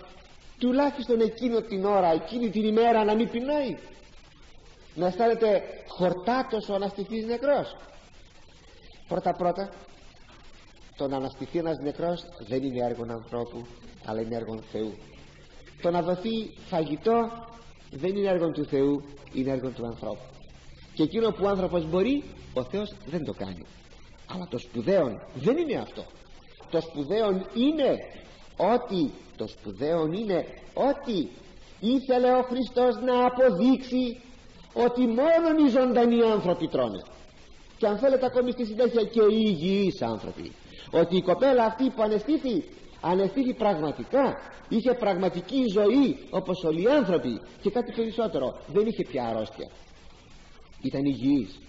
τουλάχιστον εκείνο την ώρα εκείνη την ημέρα να μην πεινάει. Να αισθάνεται χορτάτος ο αναστηθής νεκρός. Πρώτα πρώτα το να αναστηθεί ένας νεκρός δεν είναι έργο ανθρώπου αλλά είναι έργο Θεού. Το να δοθεί φαγητό δεν είναι έργο του Θεού είναι έργο του ανθρώπου. Και εκείνο που ο άνθρωπος μπορεί ο Θεός δεν το κάνει. Αλλά το σπουδαίο δεν είναι αυτό το σπουδαίο είναι ότι το σπουδαίο είναι ότι ήθελε ο Χριστός να αποδείξει ότι μόνο οι ζωντανοί άνθρωποι τρώνε. Και αν θέλετε ακόμη στη συνέχεια και οι υγιείς άνθρωποι ότι η κοπέλα αυτή που ανεστήθη ανεστήθη πραγματικά είχε πραγματική ζωή όπως όλοι οι άνθρωποι και κάτι περισσότερο δεν είχε πια αρρώστια. Ήταν υγιής.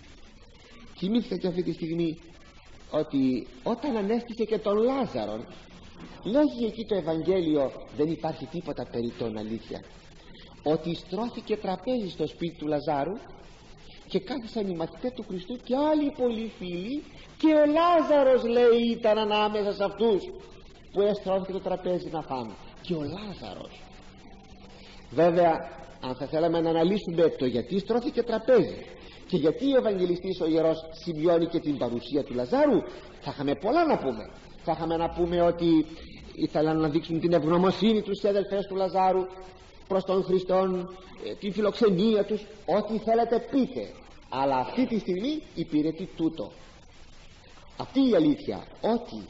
Θυμήθηκα και αυτή τη στιγμή ότι όταν ανέστησε και τον Λάζαρον λέγει εκεί το Ευαγγέλιο δεν υπάρχει τίποτα περί τον αλήθεια. Ότι στρώθηκε τραπέζι στο σπίτι του Λαζάρου και κάθισαν οι μαθητές του Χριστού και άλλοι πολλοί φίλοι και ο Λάζαρος λέει ήταν ανάμεσα σε αυτούς που έστρωθηκε το τραπέζι να φάμε. Και ο Λάζαρος. Βέβαια αν θα θέλαμε να αναλύσουμε το γιατί στρώθηκε τραπέζι και γιατί ο Ευαγγελιστής ο Ιερός σημειώνει και την παρουσία του Λαζάρου θα είχαμε πολλά να πούμε. Θα είχαμε να πούμε ότι ήθελαν να δείξουν την ευγνωμοσύνη τους αδελφές του Λαζάρου προς τον Χριστόν ε, την φιλοξενία τους ό,τι θέλετε πείτε. Αλλά αυτή τη στιγμή υπηρετεί τούτο. Αυτή η αλήθεια ότι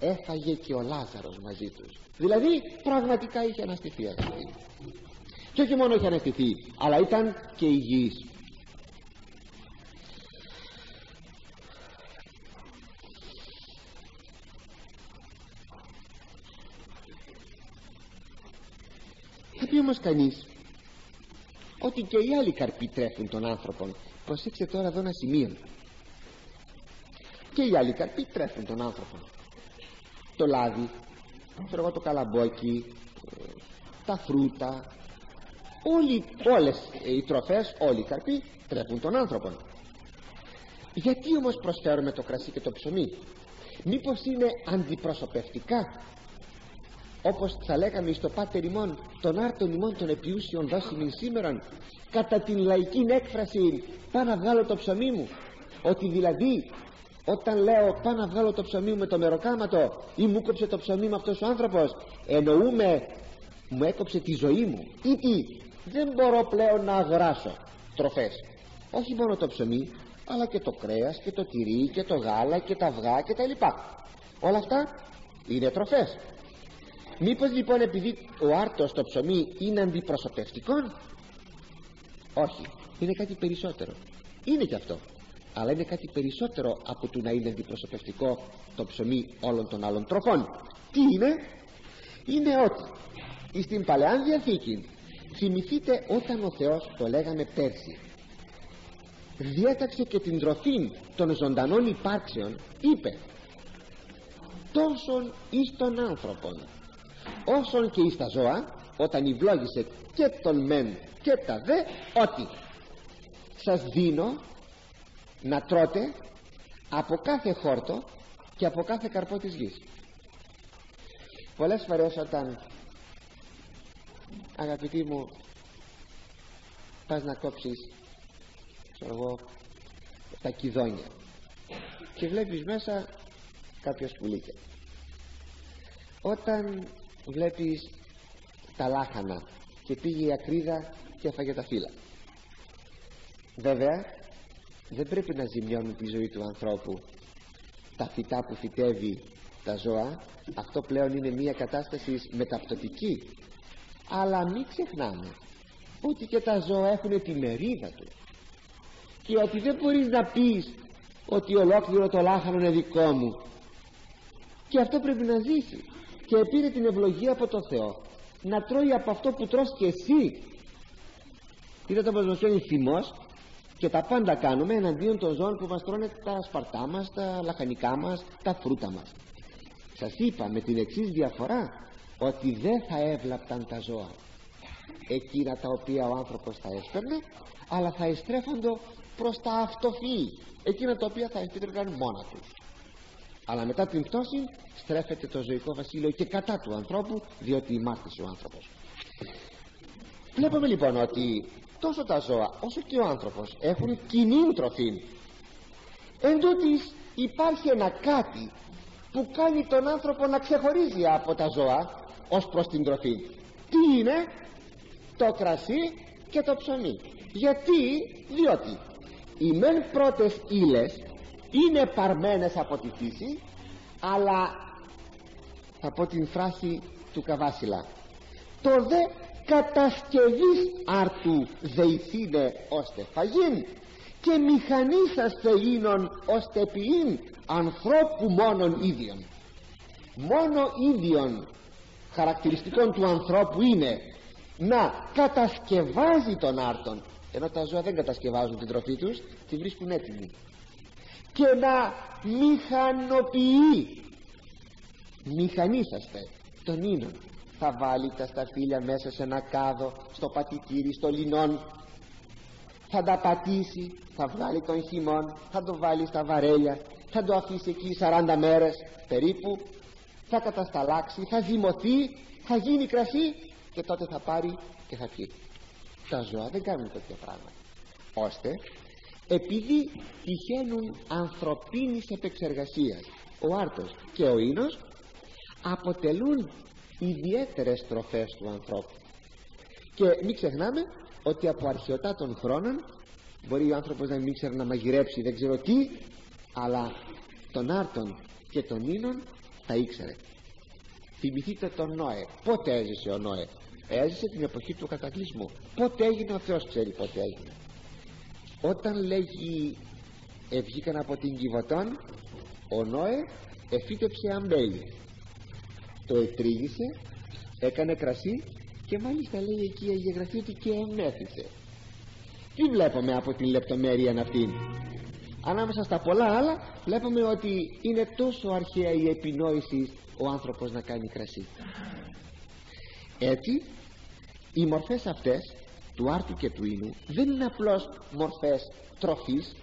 έφαγε και ο Λάζαρος μαζί τους. Δηλαδή πραγματικά είχε αναστηθεί αυτή και όχι μόνο είχε αναστηθεί αλλά ήταν και υγιής όμως κανείς. Ότι και οι άλλοι καρποί τρέφουν τον άνθρωπο προσέξτε τώρα εδώ ένα σημείο. Και οι άλλοι καρποί τρέφουν τον άνθρωπο το λάδι ξέρω το καλαμπόκι τα φρούτα όλοι, όλες οι τροφές όλοι οι καρποί τρέφουν τον άνθρωπο γιατί όμως προσφέρουμε το κρασί και το ψωμί; Μήπως είναι αντιπροσωπευτικά; Όπως θα λέγαμε στο πάτερ ημών των άρτων ημών των επιούσιων δώσιμην σήμεραν κατά την λαϊκή έκφραση πάω να βγάλω το ψωμί μου ότι δηλαδή όταν λέω πάω να βγάλω το ψωμί μου με το μεροκάματο ή μου κόψε το ψωμί μου αυτός ο άνθρωπος εννοούμε μου έκοψε τη ζωή μου ή τι δεν μπορώ πλέον να αγοράσω τροφές όχι μόνο το ψωμί αλλά και το κρέας και το τυρί και το γάλα και τα αυγά και τα λοιπά. Όλα αυτά είναι τροφές μήπως λοιπόν επειδή ο άρτος το ψωμί είναι αντιπροσωπευτικό; Όχι είναι κάτι περισσότερο. Είναι και αυτό. Αλλά είναι κάτι περισσότερο από το να είναι αντιπροσωπευτικό το ψωμί όλων των άλλων τροφών τι είναι; Είναι ότι στην Παλαιά Διαθήκη θυμηθείτε όταν ο Θεός το λέγαμε πέρσι. Διέταξε και την τροφή των ζωντανών υπάρξεων είπε τόσον εις των άνθρωπων όσον και εις τα ζώα όταν ευλόγησες και τον μεν και τα δε ότι σας δίνω να τρώτε από κάθε χόρτο και από κάθε καρπό της γης. Πολλές φορές όταν αγαπητοί μου πας να κόψεις ξέρω εγώ τα κιδόνια και βλέπεις μέσα κάποιο πουλίκια όταν βλέπεις τα λάχανα και πήγε η ακρίδα και έφαγε τα φύλλα. Βέβαια δεν πρέπει να ζημιώνουν τη ζωή του ανθρώπου. Τα φυτά που φυτεύει τα ζώα αυτό πλέον είναι μια κατάσταση μεταπτωτική. Αλλά μην ξεχνάμε ότι και τα ζώα έχουν τη μερίδα του. Και ότι δεν μπορείς να πεις ότι ολόκληρο το λάχανο είναι δικό μου. Και αυτό πρέπει να ζήσεις και πήρε την ευλογία από το Θεό. Να τρώει από αυτό που τρως και εσύ. Είδατε πως μας κάνει θυμός και τα πάντα κάνουμε εναντίον των ζώων που μας τρώνε τα σπαρτά μας, τα λαχανικά μας, τα φρούτα μας. Σας είπα με την εξής διαφορά ότι δεν θα έβλαπταν τα ζώα εκείνα τα οποία ο άνθρωπος θα έσπερνε αλλά θα εστρέφονται προς τα αυτοφυή εκείνα τα οποία θα επίτρεπαν μόνα τους αλλά μετά την πτώση στρέφεται το ζωικό βασίλειο και κατά του ανθρώπου διότι μάρτυσε ο άνθρωπος. Βλέπουμε λοιπόν ότι τόσο τα ζώα όσο και ο άνθρωπος έχουν κοινή τροφή. Εν τούτης υπάρχει ένα κάτι που κάνει τον άνθρωπο να ξεχωρίζει από τα ζώα ως προς την τροφή. Τι είναι; Το κρασί και το ψωμί. Γιατί; Διότι οι μεν πρώτες ύλες είναι παρμένες από τη φύση αλλά θα πω την φράση του Καβάσιλα. Το δε κατασκευής άρτου δεηθήνε ώστε φαγήν και μηχανήσας θεήνων ώστε ποιήν ανθρώπου μόνον ίδιον. Μόνο ίδιων χαρακτηριστικών του ανθρώπου είναι να κατασκευάζει τον άρτον. Ενώ τα ζώα δεν κατασκευάζουν την τροφή τους τη βρίσκουν έτοιμη και να μηχανοποιεί. Μηχανίσαστε τον ίνον θα βάλει τα σταφύλια μέσα σε ένα κάδο στο πατητήρι, στο λινόν. Θα τα πατήσει θα βγάλει τον χειμών θα το βάλει στα βαρέλια θα το αφήσει εκεί 40 μέρες περίπου. Θα κατασταλάξει θα δημοθεί θα γίνει κρασί και τότε θα πάρει και θα πιει. Τα ζώα δεν κάνουν τέτοια πράγματα. Ώστε επειδή τυχαίνουν ανθρωπίνης επεξεργασίας ο άρτος και ο ίνος αποτελούν ιδιαίτερες τροφές του ανθρώπου. Και μην ξεχνάμε ότι από αρχαιοτά των χρόνων μπορεί ο άνθρωπος να μην ξέρει να μαγειρέψει δεν ξέρω τι αλλά τον άρτον και τον ίνον τα ήξερε. Θυμηθείτε τον Νόε. Πότε έζησε ο Νόε; Έζησε την εποχή του κατακλυσμού. Πότε έγινε ο Θεός ξέρει πότε έγινε όταν λέγει ευγήκαν από την Κιβωτών ο Νόε εφύτεψε αμπέλι. Το ετρίγησε έκανε κρασί και μάλιστα λέει εκεί η Γραφή ότι και ενέφησε τι βλέπουμε από την λεπτομέρεια αυτήν ανάμεσα στα πολλά άλλα βλέπουμε ότι είναι τόσο αρχαία η επινόηση ο άνθρωπος να κάνει κρασί. Έτσι οι μορφές αυτές του άρτου και του ίνου δεν είναι απλώς μορφές τροφής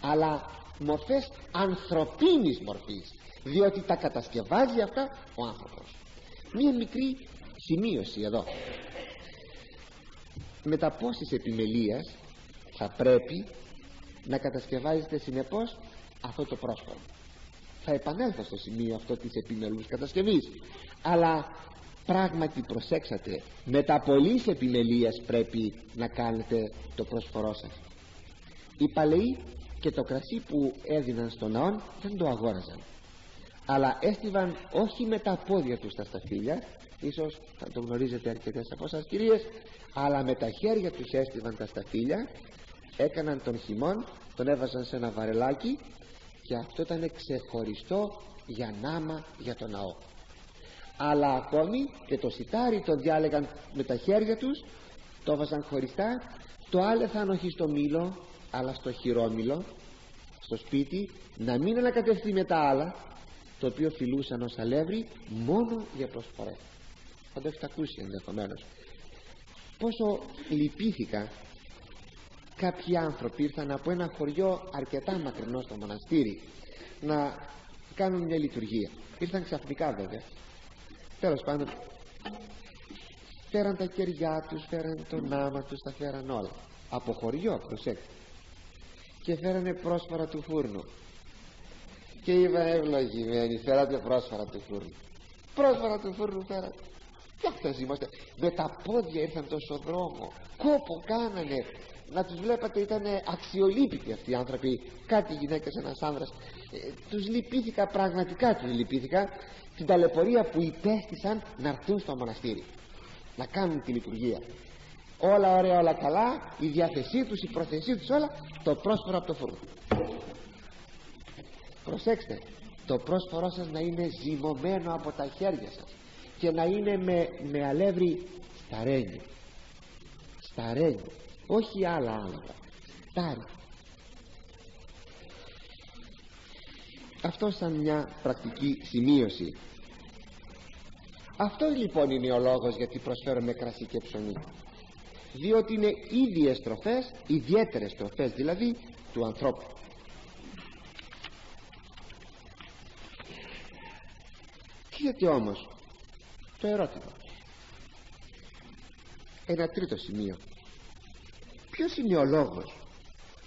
αλλά μορφές ανθρωπίνης μορφής διότι τα κατασκευάζει αυτά ο άνθρωπος. Μία μικρή σημείωση εδώ. Με τα πόσης επιμελίας θα πρέπει να κατασκευάζεται συνεπώς αυτό το πρόσφορο θα επανέλθω στο σημείο αυτό της επιμελούς κατασκευής αλλά πράγματι προσέξατε με τα πολλής επιμελίας πρέπει να κάνετε το πρόσφορό σας. Οι παλαιοί και το κρασί που έδιναν στον ναό δεν το αγόραζαν αλλά έστειβαν όχι με τα πόδια τους τα σταφύλια ίσως θα το γνωρίζετε αρκετές από σας κυρίες αλλά με τα χέρια τους έστειβαν τα σταφύλια έκαναν τον χειμών τον έβαζαν σε ένα βαρελάκι και αυτό ήταν ξεχωριστό για νάμα για τον ναό αλλά ακόμη και το σιτάρι το διάλεγαν με τα χέρια τους το έβαζαν χωριστά το άλεθαν όχι στο μήλο αλλά στο χειρόμήλο στο σπίτι να μην ανακατευτεί με τα άλλα το οποίο φιλούσαν ως αλεύρι μόνο για προσφορές. Θα το έχετε ακούσει ενδεχομένως. πόσο λυπήθηκα κάποιοι άνθρωποι ήρθαν από ένα χωριό αρκετά μακρινό στο μοναστήρι να κάνουν μια λειτουργία. Ήρθαν ξαφνικά βέβαια τέλος πάντων φέραν τα κεριά τους φέραν τον άμα τους τα φέραν όλα. Από χωριό προσέξτε. Και φέρανε πρόσφαρα του φούρνου. Και είπαν ευλογημένοι φέρατε πρόσφαρα του φούρνου. Πρόσφαρα του φούρνου φέρατε. Και αυτές είμαστε. Με τα πόδια ήρθαν τόσο δρόμο. Κόπο κάνανε να τους βλέπατε ήταν αξιολύπητοι αυτοί οι άνθρωποι κάτι γυναίκες ένας άνδρας. Ε, τους λυπήθηκα πραγματικά τους λυπήθηκα. Την ταλαιπωρία που υπέστησαν να έρθουν στο μοναστήρι να κάνουν τη λειτουργία. Όλα ωραία όλα καλά η διάθεσή τους η προθεσή τους όλα το πρόσφορο από το φούρνο προσέξτε το πρόσφορό σας να είναι ζυμωμένο από τα χέρια σας και να είναι με, με αλεύρι σταρένιο σταρένιο όχι άλλα άλλα στάρι αυτό σαν μια πρακτική σημείωση. Αυτός λοιπόν είναι ο λόγος γιατί προσφέρουμε κρασί και ψωμί. Διότι είναι ίδιες τροφές ιδιαίτερες τροφές δηλαδή του ανθρώπου. Γιατί όμως το ερώτημα. Ένα τρίτο σημείο ποιος είναι ο λόγος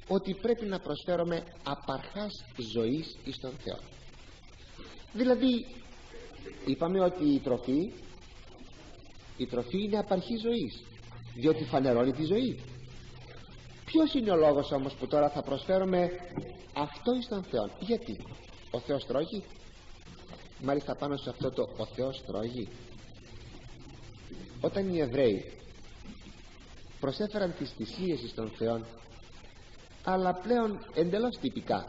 ότι πρέπει να προσφέρουμε απαρχάς ζωής εις τον Θεό; Δηλαδή είπαμε ότι η τροφή η τροφή είναι απαρχής ζωής διότι φανερώνει τη ζωή. Ποιος είναι ο λόγος όμως που τώρα θα προσφέρουμε αυτό εις τον Θεό γιατί; Ο Θεός τρώγει; Μάλιστα πάνω σε αυτό το ο Θεός τρώγει όταν οι Εβραίοι προσέφεραν τις θυσίες εις τον Θεό αλλά πλέον εντελώς τυπικά.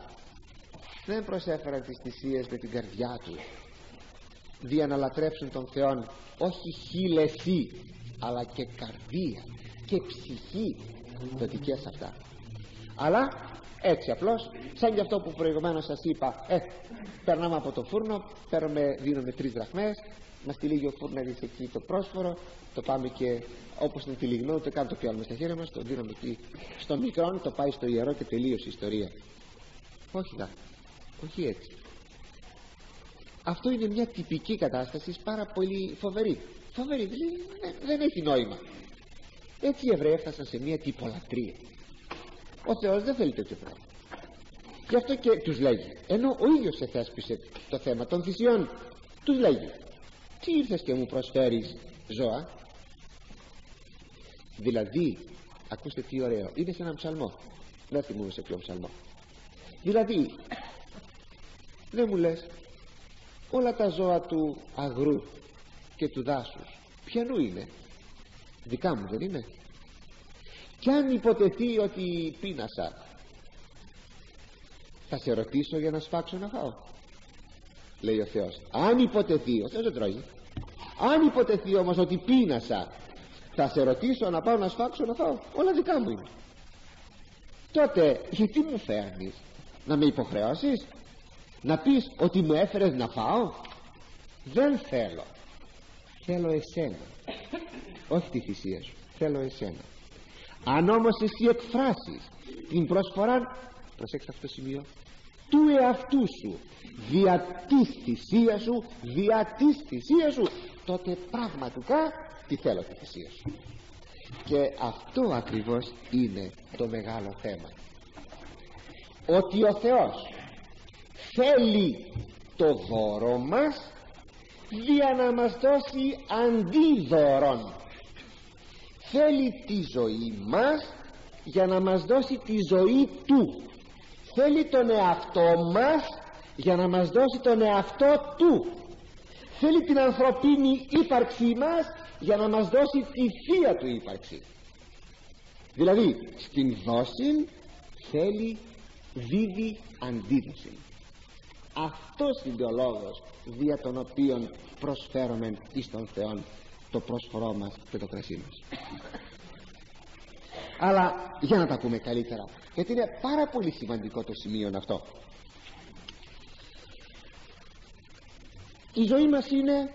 Δεν προσέφεραν τις θυσίες με την καρδιά τους δια να λατρεύσουν τον Θεό όχι χείλεση αλλά και καρδία και ψυχή δοτικές αυτά. Αλλά έτσι απλώς σαν και αυτό που προηγουμένως σας είπα ε, περνάμε από το φούρνο παίρνουμε, δίνουμε τρεις δραχμές μας τυλίγει ο φούρναρης εκεί το πρόσφορο το πάμε και όπως είναι τυλιγνό το κάνουμε το πιάνουμε στα χέρια μας το δίνουμε εκεί στο μικρό το πάει στο ιερό και τελείωσε η ιστορία. Όχι δα, όχι έτσι. Αυτό είναι μια τυπική κατάσταση πάρα πολύ φοβερή. Φοβερή δηλαδή δεν έχει νόημα. Έτσι οι Εβραίοι έφτασαν σε μια τυπολατρία ο Θεός δεν θέλει τέτοιο πράγμα. Γι' αυτό και τους λέγει. Ενώ ο ίδιος εθέσπισε το θέμα των θυσιών τους λέγει τι ήρθες και μου προσφέρεις ζώα; Δηλαδή ακούστε τι ωραίο. Είναι σε έναν ψαλμό; Δεν θυμούμαι σε ποιο ψαλμό. Δηλαδή δεν μου λες όλα τα ζώα του αγρού και του δάσους ποιανού είναι; Δικά μου δεν είναι. Κι αν υποτεθεί ότι πείνασα θα σε ρωτήσω για να σφάξω να φάω λέει ο Θεός. Αν υποτεθεί ο Θεός δεν τρώει. Αν υποτεθεί όμως ότι πείνασα θα σε ρωτήσω να πάω να σφάξω να φάω. Όλα δικά μου είναι. Τότε γιατί μου φέρνεις; Να με υποχρεώσεις; Να πεις ότι μου έφερες να φάω; Δεν θέλω. Θέλω εσένα. Όχι τη θυσία σου. Θέλω εσένα. Αν όμως εσύ εκφράσεις την προσφορά προσέξτε αυτό το σημείο του εαυτού σου. Δια της θυσίας σου δια της θυσίας σου. Τότε πραγματικά τι θέλω τη θυσία σου. Και αυτό ακριβώς είναι το μεγάλο θέμα. Ότι ο Θεός θέλει το δώρο μας για να μας δώσει αντίδωρον. Θέλει τη ζωή μας για να μας δώσει τη ζωή του θέλει τον εαυτό μας για να μας δώσει τον εαυτό του. Θέλει την ανθρωπίνη ύπαρξή μας για να μας δώσει τη θεία του ύπαρξη. Δηλαδή στην δόση θέλει δίδει αντίδοση. Αυτός είναι ο λόγος δια τον οποίον προσφέρουμε εις τον Θεό το πρόσφορό μας και το κρασί μας. Αλλά για να τα πούμε καλύτερα γιατί είναι πάρα πολύ σημαντικό το σημείο αυτό. Η ζωή μας είναι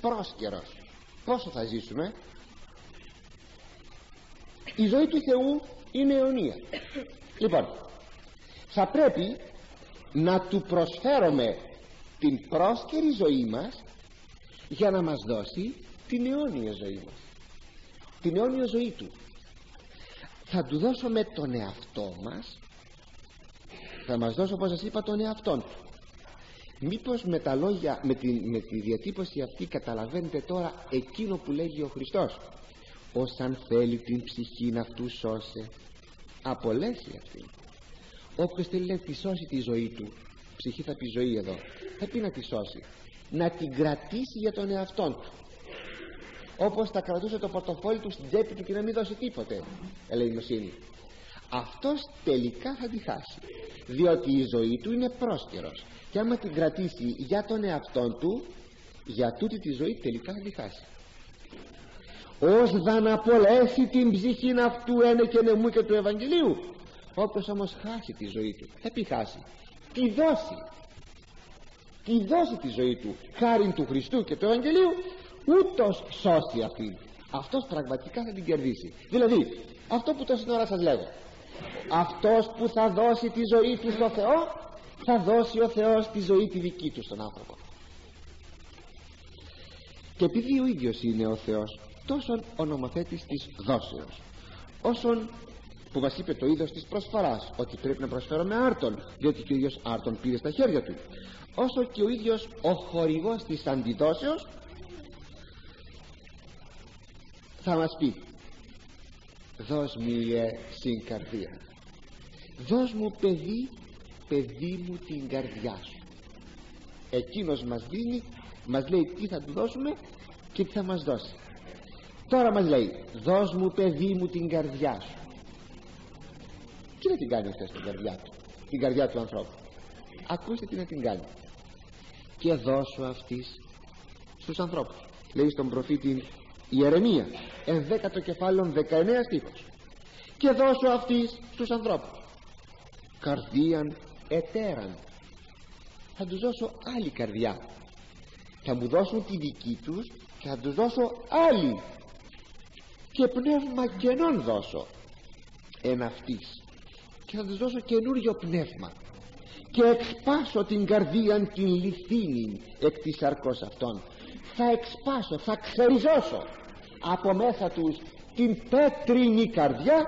πρόσκαιρος. Πόσο θα ζήσουμε; Η ζωή του Θεού είναι αιωνία. Λοιπόν θα πρέπει να του προσφέρουμε την πρόσκαιρη ζωή μας για να μας δώσει την αιώνια ζωή μας. Την αιώνια ζωή του θα του δώσουμε τον εαυτό μας. Θα μας δώσει όπως σας είπα τον εαυτό του. Μήπως με τα λόγια με τη, με τη διατύπωση αυτή καταλαβαίνετε τώρα εκείνο που λέγει ο Χριστός. Όσαν θέλει την ψυχή να αυτού σώσε απολέσει αυτή. Όποιος θέλει να τη σώσει τη ζωή του ψυχή θα πει ζωή εδώ θα πει να τη σώσει. Να την κρατήσει για τον εαυτό του όπως θα κρατούσε το πορτοφόλι του στην τσέπη του και να μην δώσει τίποτε ελεημοσύνη αυτός τελικά θα τη χάσει διότι η ζωή του είναι πρόσκαιρος και άμα την κρατήσει για τον εαυτό του για τούτη τη ζωή τελικά θα τη χάσει. Ως δα να απολέσει την ψυχή αυτού ένε και νεμού και του Ευαγγελίου όποιος όμως χάσει τη ζωή του θα πει χάσει. Τη δώσει τη δώσει τη ζωή του χάρη του Χριστού και του Ευαγγελίου ούτως σώσει αυτήν αυτός πραγματικά θα την κερδίσει. Δηλαδή αυτό που τόση ώρα σας λέγω αυτός που θα δώσει τη ζωή του στο Θεό θα δώσει ο Θεός τη ζωή τη δική του στον άνθρωπο. Και επειδή ο ίδιος είναι ο Θεός τόσο ο νομοθέτης της δόσεως όσον που μας είπε το είδος της προσφοράς ότι πρέπει να προσφέρουμε άρτον διότι και ο ίδιος άρτον πήρε στα χέρια του όσο και ο ίδιος ο χορηγός της αντιδόσεως θα μας πει. Δώσ' μου ηλιέ στην καρδία δώσ' μου παιδί παιδί μου την καρδιά σου. Εκείνος μας δίνει μας λέει τι θα του δώσουμε και τι θα μας δώσει. Τώρα μας λέει δώσ' μου παιδί μου την καρδιά σου. Τι να την κάνει αυτή στην καρδιά του την καρδιά του ανθρώπου. Ακούστε τι να την κάνει. Και δώσω αυτής στους ανθρώπους. Λέει στον προφήτη Ιερεμία ενδέκατο κεφάλαιο 19 στίχος. Και δώσω αυτής στους ανθρώπους καρδίαν ετέραν θα τους δώσω άλλη καρδιά. Θα μου δώσουν τη δική τους και θα τους δώσω άλλη. Και πνεύμα κενών δώσω εν αυτής. Και θα τους δώσω καινούριο πνεύμα. Και εξπάσω την καρδία την λιθίνη εκ της σαρκός αυτών θα εξπάσω, θα ξεριζώσω από μέσα τους την πέτρινη καρδιά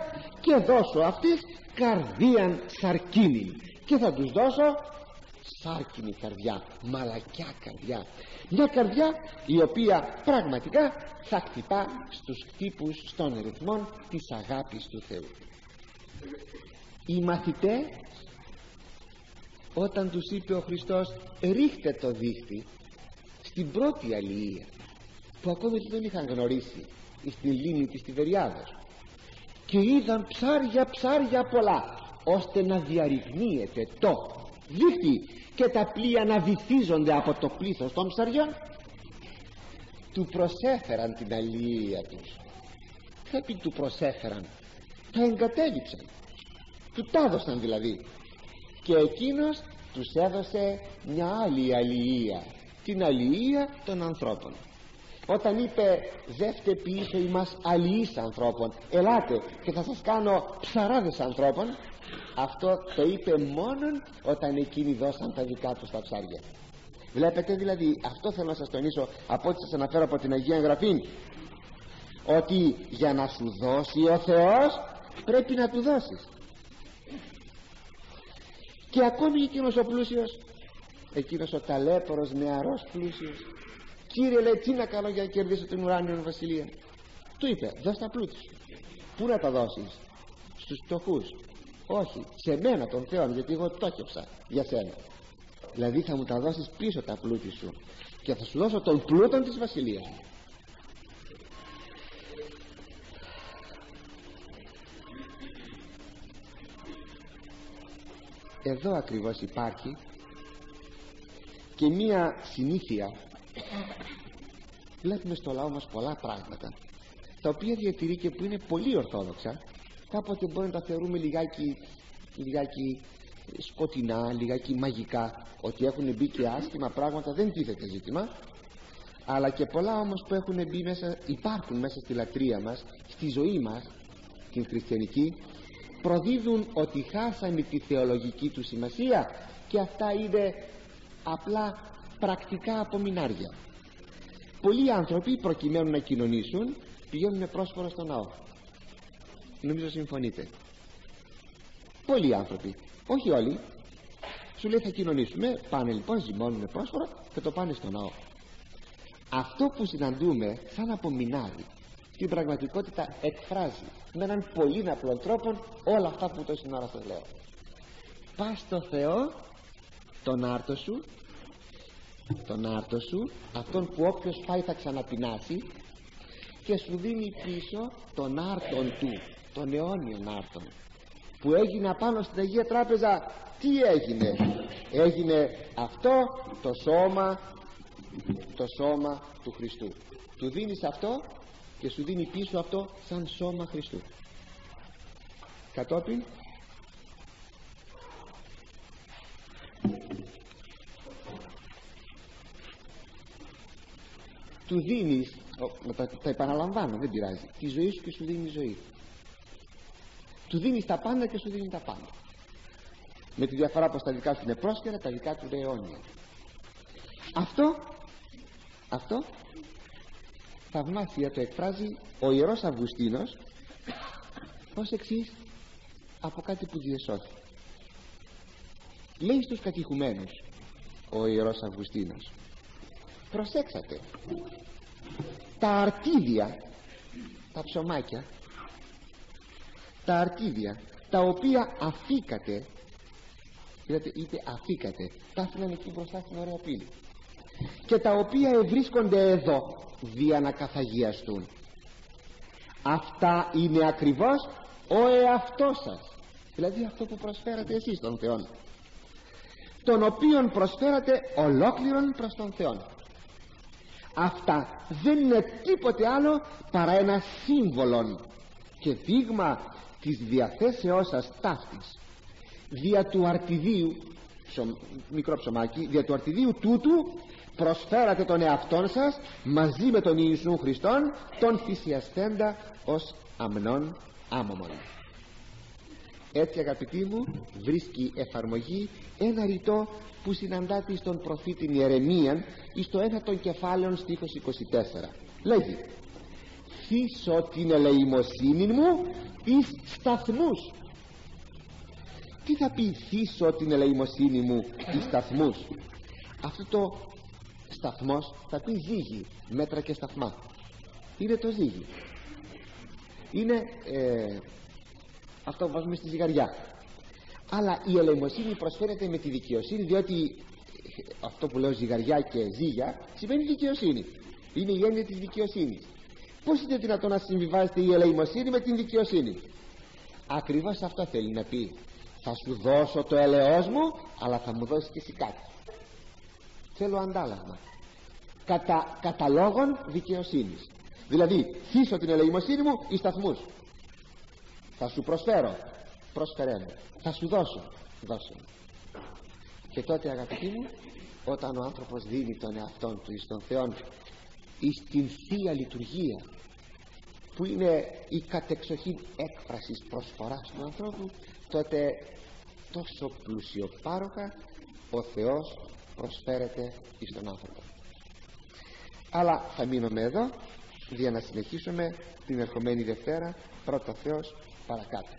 και δώσω αυτής καρδίαν σαρκίνη. Και θα τους δώσω σάρκινη καρδιά, μαλακιά καρδιά. Μια καρδιά η οποία πραγματικά θα χτυπά στους χτύπους των ρυθμών της αγάπης του Θεού. Οι μαθητές όταν τους είπε ο Χριστός ρίχτε το δίχτυ στην πρώτη αλληλεία που ακόμη δεν είχαν γνωρίσει στην λίμνη της Τιβεριάδος και είδαν ψάρια ψάρια πολλά ώστε να διαρριγνύεται το δίχτυ και τα πλοία να βυθίζονται από το πλήθος των ψαριών. Του προσέφεραν την αλληλεία τους. Θα πει του προσέφεραν τα εγκατέλειψαν. Του τα έδωσαν δηλαδή. Και εκείνος τους έδωσε μια άλλη αλληλεία την αλληλεία των ανθρώπων. Όταν είπε δεύτε πίσω ημάς αλληλείς ανθρώπων ελάτε και θα σας κάνω ψαράδες ανθρώπων αυτό το είπε μόνον όταν εκείνοι δώσαν τα δικά τους τα ψάρια. Βλέπετε δηλαδή αυτό θέλω να σας τονίσω από ό,τι σας αναφέρω από την Αγία Γραφή ότι για να σου δώσει ο Θεός πρέπει να του δώσεις. Και ακόμη εκείνος ο πλούσιος εκείνος ο ταλέπορος νεαρός πλούσιος. Κύριε λέει τι να κάνω για να κερδίσω την ουράνιο βασιλεία; Του είπε δώσ' τα πλούτη σου πού να τα δώσεις; Στους φτωχούς όχι σε μένα τον Θεό γιατί εγώ το έκεψα για σένα δηλαδή θα μου τα δώσεις πίσω τα πλούτη σου και θα σου δώσω τον πλούτον της βασιλείας εδώ ακριβώς υπάρχει και μία συνήθεια. Βλέπουμε στο λαό μας πολλά πράγματα τα οποία διατηρεί και που είναι πολύ ορθόδοξα. Κάποτε μπορεί να τα θεωρούμε λιγάκι, λιγάκι σκοτεινά, λιγάκι μαγικά ότι έχουν μπει και άσχημα πράγματα δεν τίθεται ζήτημα. Αλλά και πολλά όμως που έχουν μπει μέσα, υπάρχουν μέσα στη λατρεία μας στη ζωή μας την χριστιανική προδίδουν ότι χάσανε τη θεολογική του σημασία και αυτά είναι απλά πρακτικά απομεινάρια. Πολλοί άνθρωποι προκειμένου να κοινωνήσουν πηγαίνουν με πρόσφορο στο ναό. Νομίζω συμφωνείτε. Πολλοί άνθρωποι όχι όλοι σου λέει θα κοινωνήσουμε πάνε λοιπόν ζυμώνουν πρόσφορο και το πάνε στο ναό αυτό που συναντούμε σαν απομεινάρι στην πραγματικότητα εκφράζει με έναν πολύ απλό τρόπο όλα αυτά που τόση ώρα σας λέω. Πας στο Θεό τον άρτο σου τον άρτο σου αυτόν που όποιος φάει θα ξαναπεινάσει και σου δίνει πίσω τον άρτον του τον αιώνιον άρτον που έγινε απάνω στην Αγία Τράπεζα. Τι έγινε; Έγινε αυτό το σώμα το σώμα του Χριστού. Του δίνεις αυτό και σου δίνει πίσω αυτό σαν σώμα Χριστού. Κατόπιν του δίνεις τα, τα επαναλαμβάνω δεν πειράζει τη ζωή σου και σου δίνει ζωή. Του δίνεις τα πάντα και σου δίνει τα πάντα. Με τη διαφορά πως τα δικά σου είναι πρόσκαιρα τα δικά του είναι αιώνια. Αυτό αυτό θαυμάσια το εκφράζει ο Ιερός Αυγουστίνος ως εξής από κάτι που διεσώθη. Λέει στους κατηχουμένους ο Ιερός Αυγουστίνος προσέξατε. Τα αρτίδια τα ψωμάκια τα αρτίδια τα οποία αφήκατε είδατε είτε αφήκατε τα άφηναν εκεί μπροστά στην ωραία πύλη. Και τα οποία βρίσκονται εδώ δια να καθαγιαστούν. Αυτά είναι ακριβώς ο εαυτός σας. Δηλαδή αυτό που προσφέρατε εσείς τον Θεό τον οποίον προσφέρατε ολόκληρον προς τον Θεό αυτά δεν είναι τίποτε άλλο παρά ένα σύμβολο και δείγμα της διαθέσεώς σας ταύτης. Δια του αρτιδίου μικρό ψωμάκι δια του αρτιδίου τούτου προσφέρατε τον εαυτόν σας μαζί με τον Ιησού Χριστόν τον θυσιαστέντα ως αμνών άμωμον έτσι αγαπητοί μου βρίσκει εφαρμογή ένα ρητό που συναντάται στον προφήτη Ιερεμίαν εις το ένα των κεφάλαιων στίχος 24 λέγει θύσω την ελεημοσύνη μου εις σταθμούς τι θα πει θύσω την ελεημοσύνη μου εις σταθμούς αυτό το σταθμός θα πει ζύγι μέτρα και σταθμά είναι το ζύγι. Είναι ε, αυτό που βάζουμε στη ζυγαριά. Αλλά η ελεημοσύνη προσφέρεται με τη δικαιοσύνη διότι αυτό που λέω ζυγαριά και ζύγια σημαίνει δικαιοσύνη. Είναι η έννοια της δικαιοσύνης. Πως είναι δυνατόν να συμβιβάζεται η ελεημοσύνη με την δικαιοσύνη; Ακριβώς αυτό θέλει να πει. Θα σου δώσω το ελαιός μου αλλά θα μου δώσεις και εσύ κάτι. Θέλω αντάλλαγμα. Κατά, κατά λόγων δικαιοσύνης. Δηλαδή θύσω την ελεημοσύνη μου εις σταθμούς θα σου προσφέρω. Πρόσφερέ μου. Θα σου δώσω. Δώσω και τότε αγαπητοί μου όταν ο άνθρωπος δίνει τον εαυτόν του εις τον Θεό εις την Θεία Λειτουργία που είναι η κατεξοχή έκφραση προσφοράς του ανθρώπου τότε τόσο πλουσιοπάροχα ο Θεός προσφέρεται εις τον άνθρωπο. Αλλά θα μείνουμε εδώ για να συνεχίσουμε την ερχομένη Δευτέρα πρώτα Θεός παρακάτω.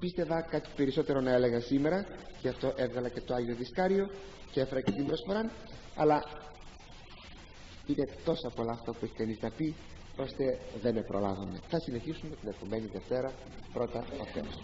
Πίστευα κάτι περισσότερο να έλεγα σήμερα και αυτό έβγαλα και το Άγιο Δισκάριο και έφερα και την προσφορά αλλά είναι τόσα πολλά αυτό που έχει κανείς να πει ώστε δεν με προλάβαμε θα συνεχίσουμε την επόμενη Δευτέρα πρώτα ο Θεός